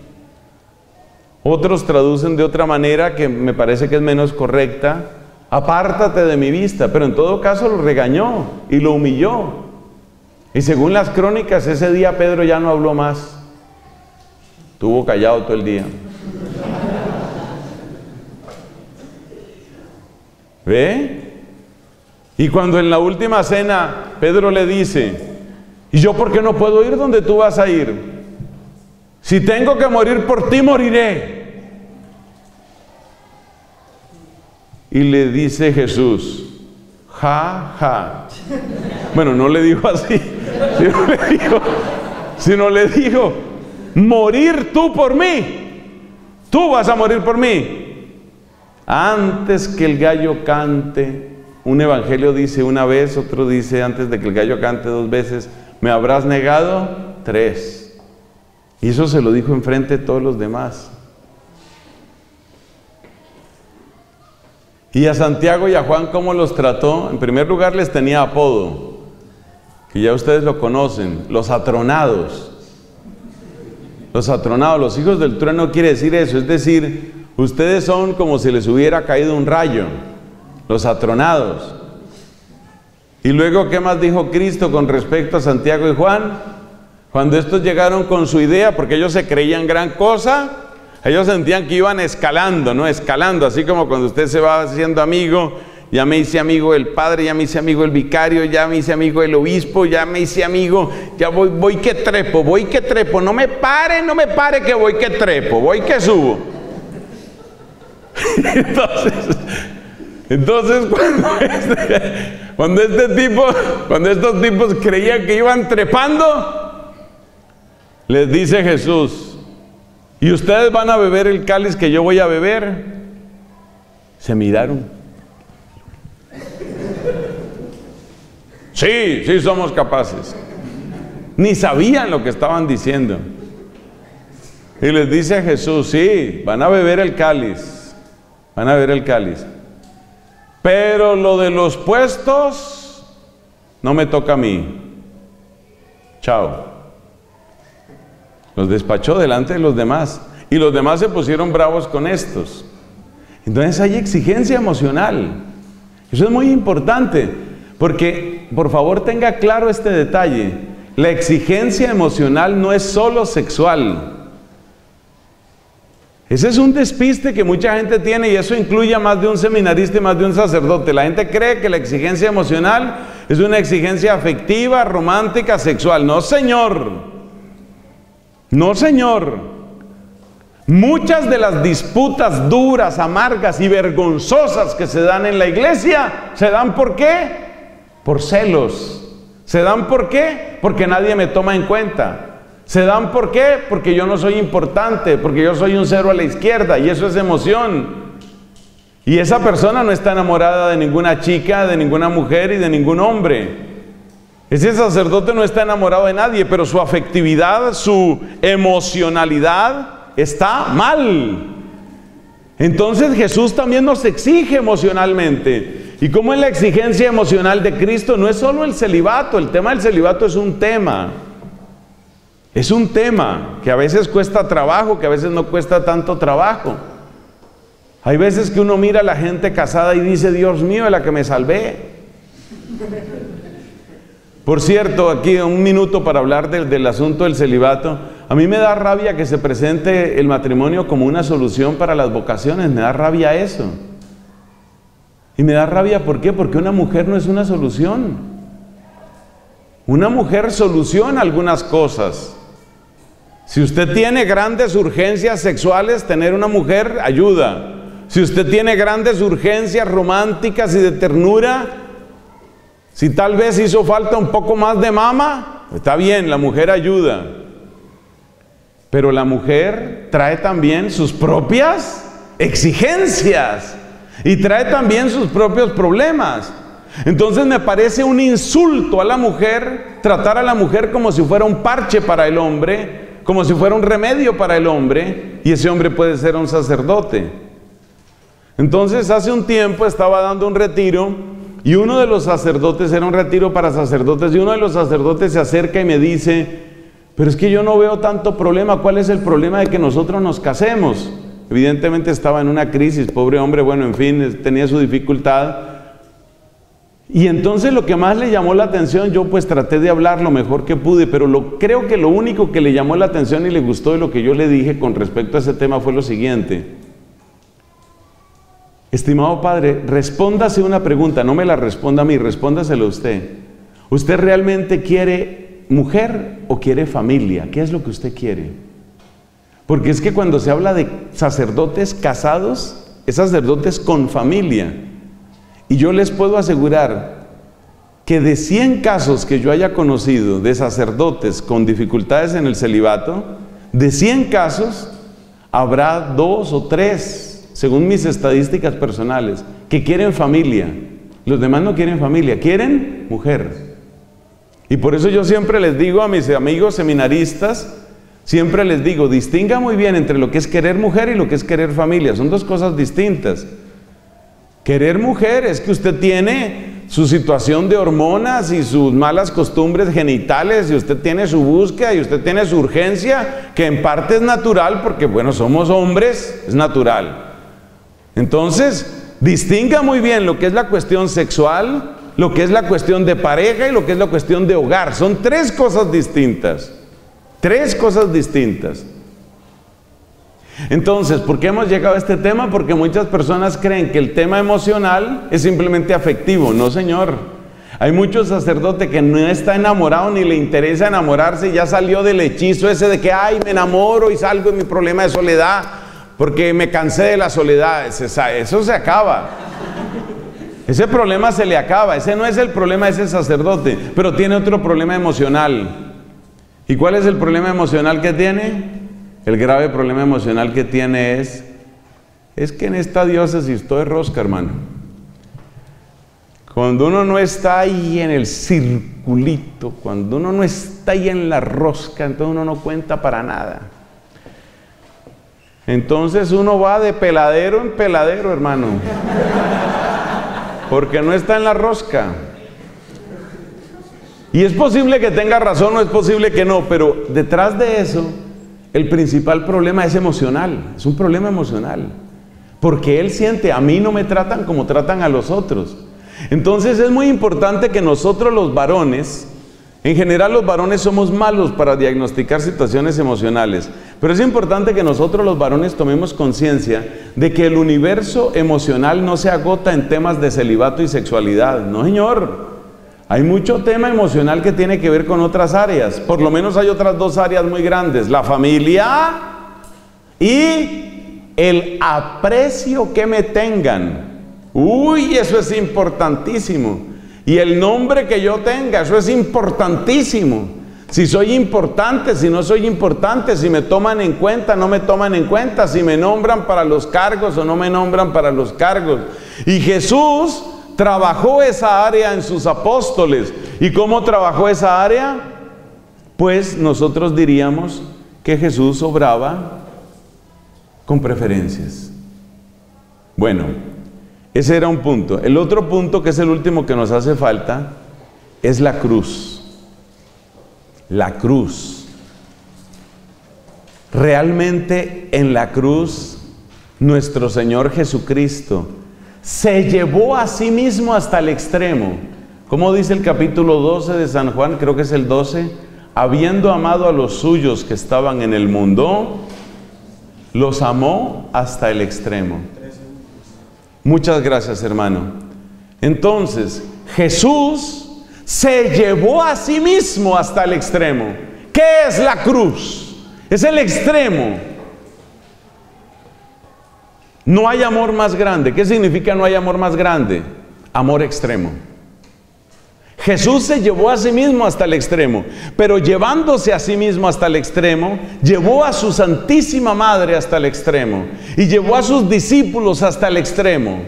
Otros traducen de otra manera que me parece que es menos correcta. Apártate de mi vista. Pero en todo caso lo regañó y lo humilló. Y según las crónicas, ese día Pedro ya no habló más. Tuvo callado todo el día. ¿Ve? Y cuando en la última cena Pedro le dice, ¿y yo por qué no puedo ir donde tú vas a ir? Si tengo que morir por ti, moriré. Y le dice Jesús, ja, ja. Bueno, no le dijo así, sino le dijo, le morir tú por mí. Tú vas a morir por mí. Antes que el gallo cante, un evangelio dice una vez, otro dice antes de que el gallo cante dos veces, me habrás negado tres. Y eso se lo dijo enfrente de todos los demás. Y a Santiago y a Juan, ¿cómo los trató? En primer lugar les tenía apodo, que ya ustedes lo conocen, los atronados. Los atronados, los hijos del trueno quiere decir eso, es decir, ustedes son como si les hubiera caído un rayo, los atronados. Y luego, ¿qué más dijo Cristo con respecto a Santiago y Juan? Cuando estos llegaron con su idea, porque ellos se creían gran cosa, ellos sentían que iban escalando, ¿no? Escalando, así como cuando usted se va haciendo amigo, ya me hice amigo del padre, ya me hice amigo del vicario, ya me hice amigo del obispo, ya me hice amigo, ya voy, voy que trepo, voy que trepo, no me pare, no me pare que voy que trepo, voy que subo. entonces, entonces cuando, este, cuando este tipo, cuando estos tipos creían que iban trepando, les dice Jesús, y ustedes van a beber el cáliz que yo voy a beber. Se miraron. Sí, sí somos capaces. Ni sabían lo que estaban diciendo. Y les dice a Jesús, sí, van a beber el cáliz. Van a beber el cáliz. Pero lo de los puestos no me toca a mí. Chao. Los despachó delante de los demás. Y los demás se pusieron bravos con estos. Entonces hay exigencia emocional. Eso es muy importante. Porque, por favor, tenga claro este detalle. La exigencia emocional no es solo sexual. Ese es un despiste que mucha gente tiene y eso incluye a más de un seminarista y más de un sacerdote. La gente cree que la exigencia emocional es una exigencia afectiva, romántica, sexual. No, señor. No, Señor. Muchas de las disputas duras, amargas y vergonzosas que se dan en la iglesia, ¿se dan por qué? Por celos. ¿Se dan por qué? Porque nadie me toma en cuenta. ¿Se dan por qué? Porque yo no soy importante, porque yo soy un cero a la izquierda y eso es emoción. Y esa persona no está enamorada de ninguna chica, de ninguna mujer y de ningún hombre. Ese sacerdote no está enamorado de nadie, pero su afectividad, su emocionalidad está mal. Entonces Jesús también nos exige emocionalmente. Y como es la exigencia emocional de Cristo, no es solo el celibato, el tema del celibato es un tema. Es un tema que a veces cuesta trabajo, que a veces no cuesta tanto trabajo. Hay veces que uno mira a la gente casada y dice, Dios mío, de la que me salvé. Por cierto, aquí un minuto para hablar del, asunto del celibato. A mí me da rabia que se presente el matrimonio como una solución para las vocaciones, me da rabia eso. Y me da rabia, ¿por qué? Porque una mujer no es una solución. Una mujer soluciona algunas cosas. Si usted tiene grandes urgencias sexuales, tener una mujer ayuda. Si usted tiene grandes urgencias románticas y de ternura, si tal vez hizo falta un poco más de mama, está bien, la mujer ayuda. Pero la mujer trae también sus propias exigencias y trae también sus propios problemas. Entonces me parece un insulto a la mujer tratar a la mujer como si fuera un parche para el hombre, como si fuera un remedio para el hombre, y ese hombre puede ser un sacerdote. Entonces hace un tiempo estaba dando un retiro y uno de los sacerdotes, era un retiro para sacerdotes, y uno de los sacerdotes se acerca y me dice, pero es que yo no veo tanto problema, ¿cuál es el problema de que nosotros nos casemos? Evidentemente estaba en una crisis, pobre hombre, bueno, en fin, tenía su dificultad. Y entonces lo que más le llamó la atención, yo pues traté de hablar lo mejor que pude, pero lo, creo que lo único que le llamó la atención y le gustó de lo que yo le dije con respecto a ese tema fue lo siguiente. Estimado Padre, respóndase una pregunta, no me la responda a mí, respóndaselo a usted. ¿Usted realmente quiere mujer o quiere familia? ¿Qué es lo que usted quiere? Porque es que cuando se habla de sacerdotes casados, es sacerdotes con familia. Y yo les puedo asegurar que de 100 casos que yo haya conocido de sacerdotes con dificultades en el celibato, de 100 casos habrá dos o tres, según mis estadísticas personales, que quieren familia. Los demás no quieren familia, quieren mujer. Y por eso yo siempre les digo a mis amigos seminaristas, siempre les digo, distinga muy bien entre lo que es querer mujer y lo que es querer familia. Son dos cosas distintas. Querer mujer es que usted tiene su situación de hormonas y sus malas costumbres genitales y usted tiene su búsqueda y usted tiene su urgencia, que en parte es natural porque, bueno, somos hombres, es natural. Entonces, distinga muy bien lo que es la cuestión sexual lo que es la cuestión de pareja y lo que es la cuestión de hogar. Son tres cosas distintas. Tres cosas distintas. Entonces, ¿por qué hemos llegado a este tema? Porque muchas personas creen que el tema emocional es simplemente afectivo. No, señor. Hay muchos sacerdotes que no está enamorado ni le interesa enamorarse, ya salió del hechizo ese de que, ay, me enamoro y salgo de mi problema de soledad porque me cansé de la soledad. Eso se acaba. Ese problema se le acaba, ese no es el problema de ese sacerdote, pero tiene otro problema emocional. ¿Y cuál es el problema emocional que tiene? El grave problema emocional que tiene es, es que en esta diócesis todo es rosca, hermano. Cuando uno no está ahí en el circulito, cuando uno no está ahí en la rosca, entonces uno no cuenta para nada. Entonces uno va de peladero en peladero, hermano porque no está en la rosca. Y es posible que tenga razón o es posible que no, pero detrás de eso, el principal problema es emocional, es un problema emocional. Porque él siente, a mí no me tratan como tratan a los otros. Entonces es muy importante que nosotros los varones, en general los varones somos malos para diagnosticar situaciones emocionales, pero es importante que nosotros los varones tomemos conciencia de que el universo emocional no se agota en temas de celibato y sexualidad. No, señor. Hay mucho tema emocional que tiene que ver con otras áreas. Por lo menos hay otras dos áreas muy grandes. La familia y el aprecio que me tengan. Uy, eso es importantísimo. Y el nombre que yo tenga, eso es importantísimo. Si soy importante, si no soy importante, si me toman en cuenta, no me toman en cuenta, si me nombran para los cargos o no me nombran para los cargos. Y Jesús trabajó esa área en sus apóstoles. ¿Y cómo trabajó esa área? Pues nosotros diríamos que Jesús obraba con preferencias. Bueno, ese era un punto. El otro punto, que es el último que nos hace falta, es la cruz la cruz. Realmente en la cruz nuestro Señor Jesucristo se llevó a sí mismo hasta el extremo. Como dice el capítulo 12 de San Juan, creo que es el 12, habiendo amado a los suyos que estaban en el mundo, los amó hasta el extremo. Muchas gracias, hermano. Entonces, Jesús se llevó a sí mismo hasta el extremo. ¿Qué es la cruz? Es el extremo. No hay amor más grande. ¿Qué significa no hay amor más grande? Amor extremo. Jesús se llevó a sí mismo hasta el extremo, pero llevándose a sí mismo hasta el extremo, llevó a su Santísima Madre hasta el extremo y llevó a sus discípulos hasta el extremo.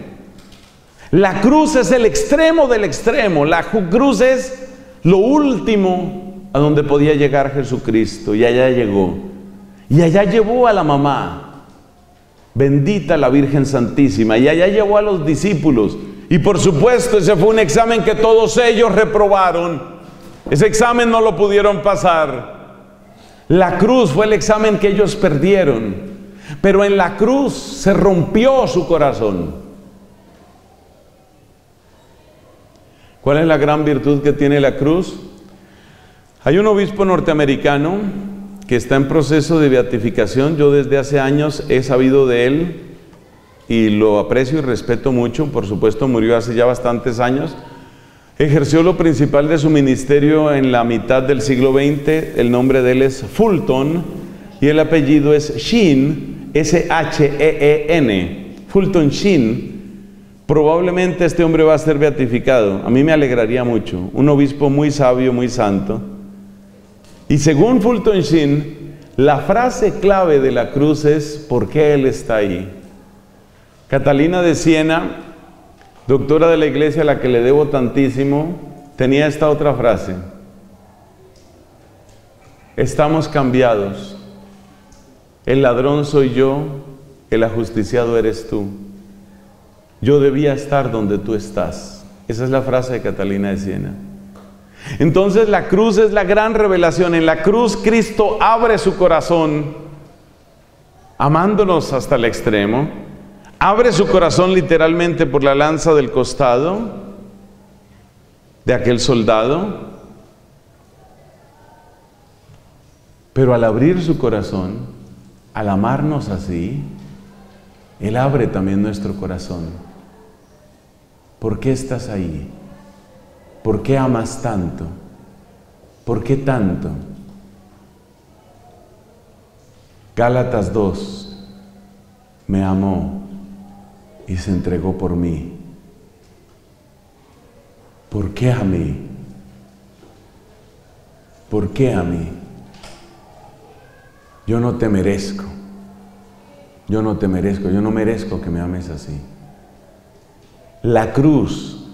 La cruz es el extremo del extremo. La cruz es lo último a donde podía llegar Jesucristo. Y allá llegó. Y allá llevó a la mamá. Bendita la Virgen Santísima. Y allá llevó a los discípulos. Y por supuesto ese fue un examen que todos ellos reprobaron. Ese examen no lo pudieron pasar. La cruz fue el examen que ellos perdieron. Pero en la cruz se rompió su corazón. ¿Cuál es la gran virtud que tiene la cruz? Hay un obispo norteamericano que está en proceso de beatificación. Yo desde hace años he sabido de él. Y lo aprecio y respeto mucho, por supuesto murió hace ya bastantes años, ejerció lo principal de su ministerio en la mitad del siglo XX, el nombre de él es Fulton y el apellido es Sheen, S-H-E-E-N, Fulton Sheen. Probablemente este hombre va a ser beatificado, a mí me alegraría mucho, un obispo muy sabio, muy santo. Y según Fulton Sheen, la frase clave de la cruz es ¿por qué Él está ahí? Catalina de Siena, doctora de la iglesia a la que le debo tantísimo, tenía esta otra frase. Estamos cambiados. El ladrón soy yo, el ajusticiado eres tú. Yo debía estar donde tú estás. Esa es la frase de Catalina de Siena. Entonces la cruz es la gran revelación. En la cruz Cristo abre su corazón, amándonos hasta el extremo abre su corazón literalmente por la lanza del costado de aquel soldado, pero al abrir su corazón, al amarnos así, Él abre también nuestro corazón. ¿Por qué estás ahí? ¿Por qué amas tanto? ¿Por qué tanto? Gálatas 2, me amó y se entregó por mí. ¿Por qué a mí? ¿Por qué a mí? Yo no te merezco. Yo no te merezco. Yo no merezco que me ames así. La cruz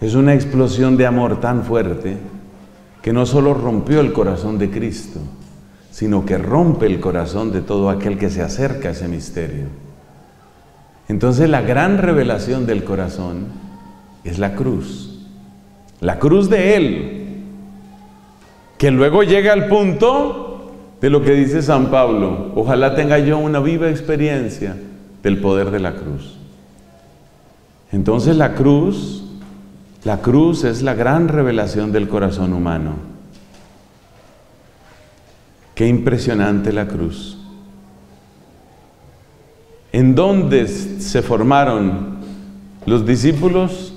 es una explosión de amor tan fuerte que no solo rompió el corazón de Cristo, sino que rompe el corazón de todo aquel que se acerca a ese misterio. Entonces la gran revelación del corazón es la cruz. La cruz de Él, que luego llega al punto de lo que dice San Pablo. Ojalá tenga yo una viva experiencia del poder de la cruz. Entonces la cruz, la cruz es la gran revelación del corazón humano. Qué impresionante la cruz. ¿En dónde se formaron los discípulos?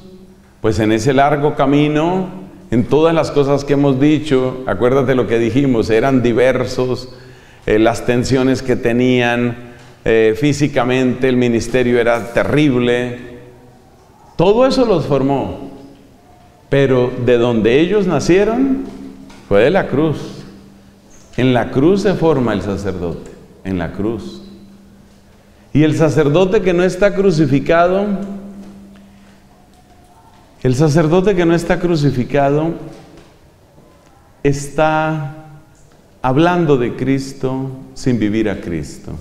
Pues en ese largo camino, en todas las cosas que hemos dicho, acuérdate lo que dijimos, eran diversos, eh, las tensiones que tenían eh, físicamente, el ministerio era terrible, todo eso los formó, pero de donde ellos nacieron fue de la cruz. En la cruz se forma el sacerdote, en la cruz. Y el sacerdote que no está crucificado, el sacerdote que no está crucificado está hablando de Cristo sin vivir a Cristo.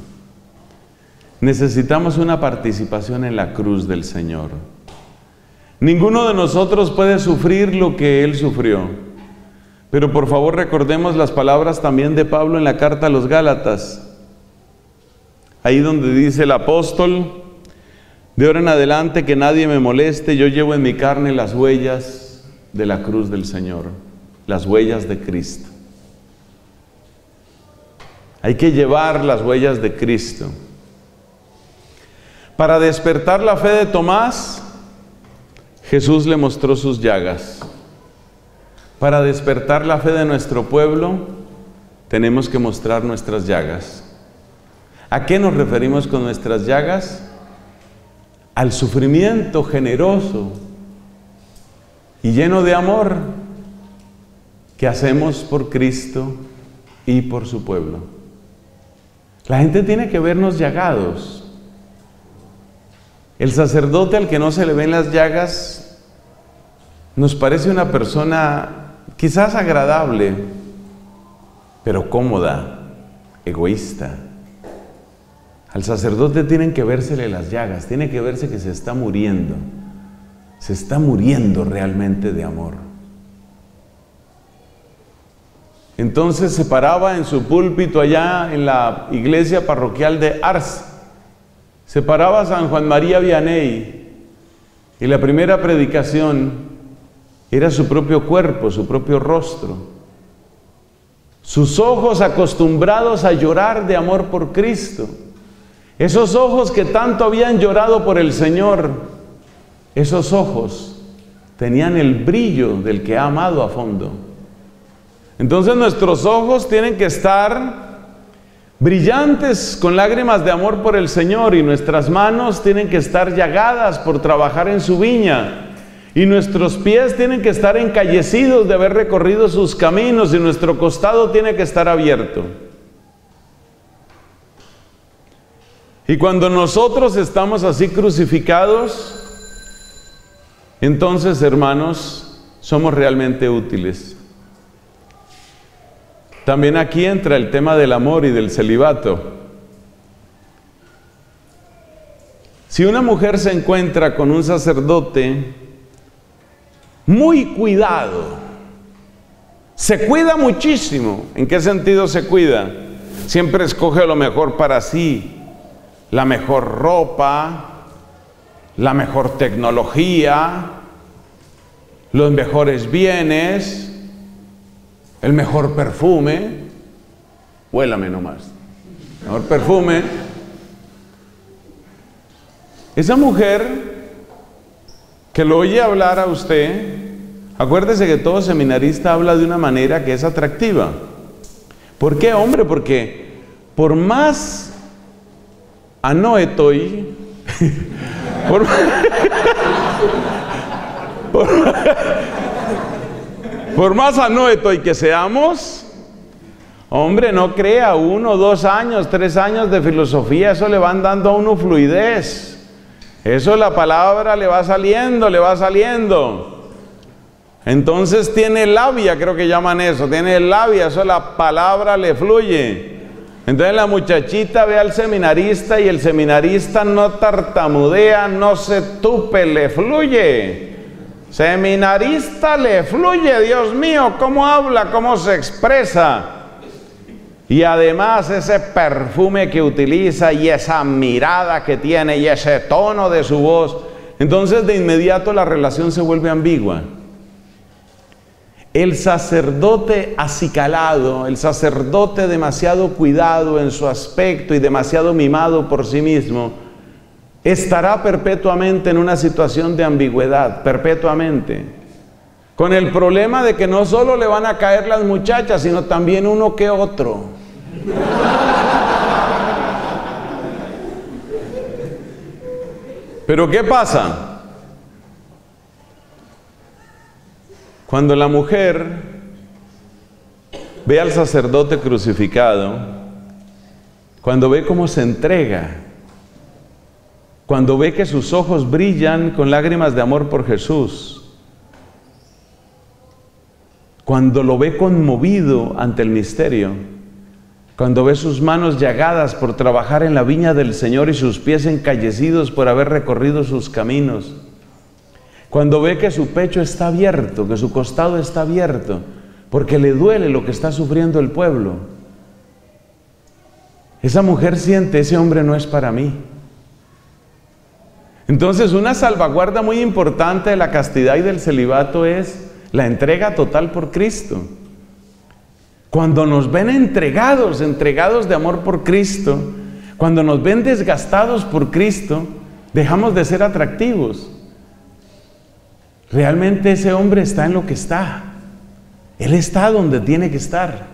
Necesitamos una participación en la cruz del Señor. Ninguno de nosotros puede sufrir lo que Él sufrió. Pero por favor recordemos las palabras también de Pablo en la carta a los Gálatas. Ahí donde dice el apóstol, de ahora en adelante que nadie me moleste, yo llevo en mi carne las huellas de la cruz del Señor, las huellas de Cristo. Hay que llevar las huellas de Cristo. Para despertar la fe de Tomás, Jesús le mostró sus llagas. Para despertar la fe de nuestro pueblo, tenemos que mostrar nuestras llagas. ¿A qué nos referimos con nuestras llagas? Al sufrimiento generoso y lleno de amor que hacemos por Cristo y por su pueblo. La gente tiene que vernos llagados. El sacerdote al que no se le ven las llagas nos parece una persona quizás agradable, pero cómoda, egoísta. Al sacerdote tienen que vérsele las llagas, tiene que verse que se está muriendo, se está muriendo realmente de amor. Entonces se paraba en su púlpito allá en la iglesia parroquial de Ars, se paraba San Juan María Vianney y la primera predicación era su propio cuerpo, su propio rostro, sus ojos acostumbrados a llorar de amor por Cristo Esos ojos que tanto habían llorado por el Señor, esos ojos tenían el brillo del que ha amado a fondo. Entonces nuestros ojos tienen que estar brillantes con lágrimas de amor por el Señor y nuestras manos tienen que estar llagadas por trabajar en su viña y nuestros pies tienen que estar encallecidos de haber recorrido sus caminos y nuestro costado tiene que estar abierto. Y cuando nosotros estamos así crucificados, entonces hermanos, somos realmente útiles. También aquí entra el tema del amor y del celibato. Si una mujer se encuentra con un sacerdote muy cuidado, se cuida muchísimo. ¿En qué sentido se cuida? Siempre escoge lo mejor para sí, la mejor ropa, la mejor tecnología, los mejores bienes, el mejor perfume, huélame nomás, mejor perfume. Esa mujer que lo oye hablar a usted, acuérdese que todo seminarista habla de una manera que es atractiva. ¿Por qué, hombre? Porque por más anoetoy, por, por, por más anoeto y que seamos, hombre, no crea uno, dos años, tres años de filosofía, eso le van dando a uno fluidez. Eso la palabra le va saliendo, le va saliendo. Entonces tiene labia, creo que llaman eso, tiene labia, eso la palabra le fluye. Entonces la muchachita ve al seminarista y el seminarista no tartamudea, no se tupe, le fluye. Seminarista le fluye, Dios mío, cómo habla, cómo se expresa. Y además ese perfume que utiliza y esa mirada que tiene y ese tono de su voz. Entonces de inmediato la relación se vuelve ambigua. El sacerdote acicalado, el sacerdote demasiado cuidado en su aspecto y demasiado mimado por sí mismo, estará perpetuamente en una situación de ambigüedad, perpetuamente. Con el problema de que no solo le van a caer las muchachas, sino también uno que otro. Pero ¿qué pasa? Cuando la mujer ve al sacerdote crucificado, cuando ve cómo se entrega, cuando ve que sus ojos brillan con lágrimas de amor por Jesús, cuando lo ve conmovido ante el misterio, cuando ve sus manos llagadas por trabajar en la viña del Señor y sus pies encallecidos por haber recorrido sus caminos, cuando ve que su pecho está abierto, que su costado está abierto, porque le duele lo que está sufriendo el pueblo, esa mujer siente, ese hombre no es para mí. Entonces, una salvaguarda muy importante de la castidad y del celibato es la entrega total por Cristo. Cuando nos ven entregados, entregados de amor por Cristo, cuando nos ven desgastados por Cristo, dejamos de ser atractivos. Realmente ese hombre está en lo que está. Él está donde tiene que estar.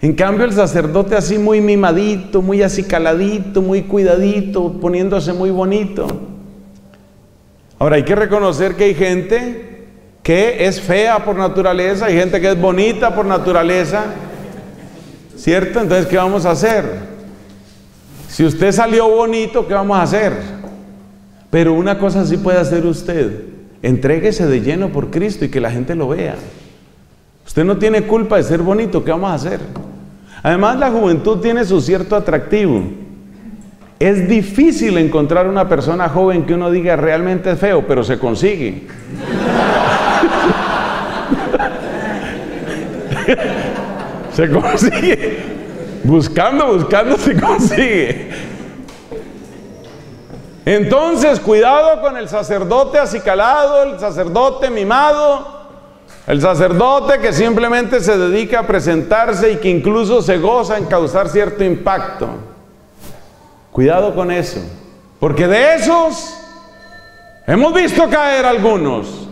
En cambio, el sacerdote así muy mimadito, muy así caladito, muy cuidadito, poniéndose muy bonito. Ahora hay que reconocer que hay gente que es fea por naturaleza, hay gente que es bonita por naturaleza, ¿cierto? Entonces, ¿qué vamos a hacer? Si usted salió bonito, ¿qué vamos a hacer? Pero una cosa sí puede hacer usted, entréguese de lleno por Cristo y que la gente lo vea. Usted no tiene culpa de ser bonito, ¿qué vamos a hacer? Además, la juventud tiene su cierto atractivo. Es difícil encontrar una persona joven que uno diga realmente es feo, pero se consigue. se consigue. Buscando, buscando, se consigue. Entonces, cuidado con el sacerdote acicalado, el sacerdote mimado, el sacerdote que simplemente se dedica a presentarse y que incluso se goza en causar cierto impacto. Cuidado con eso, porque de esos hemos visto caer algunos.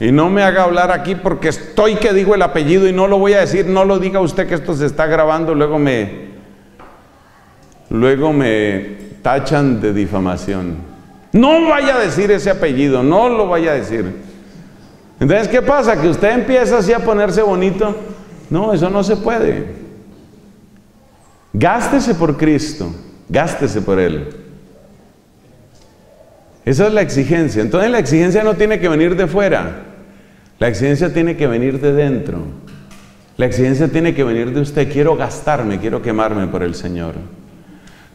Y no me haga hablar aquí porque estoy que digo el apellido y no lo voy a decir, no lo diga usted que esto se está grabando, luego me luego me tachan de difamación. No vaya a decir ese apellido, no lo vaya a decir. Entonces, ¿qué pasa? Que usted empieza así a ponerse bonito. No, eso no se puede. Gástese por Cristo, gástese por Él. Esa es la exigencia. Entonces la exigencia no tiene que venir de fuera. La exigencia tiene que venir de dentro. La exigencia tiene que venir de usted. Quiero gastarme, quiero quemarme por el Señor.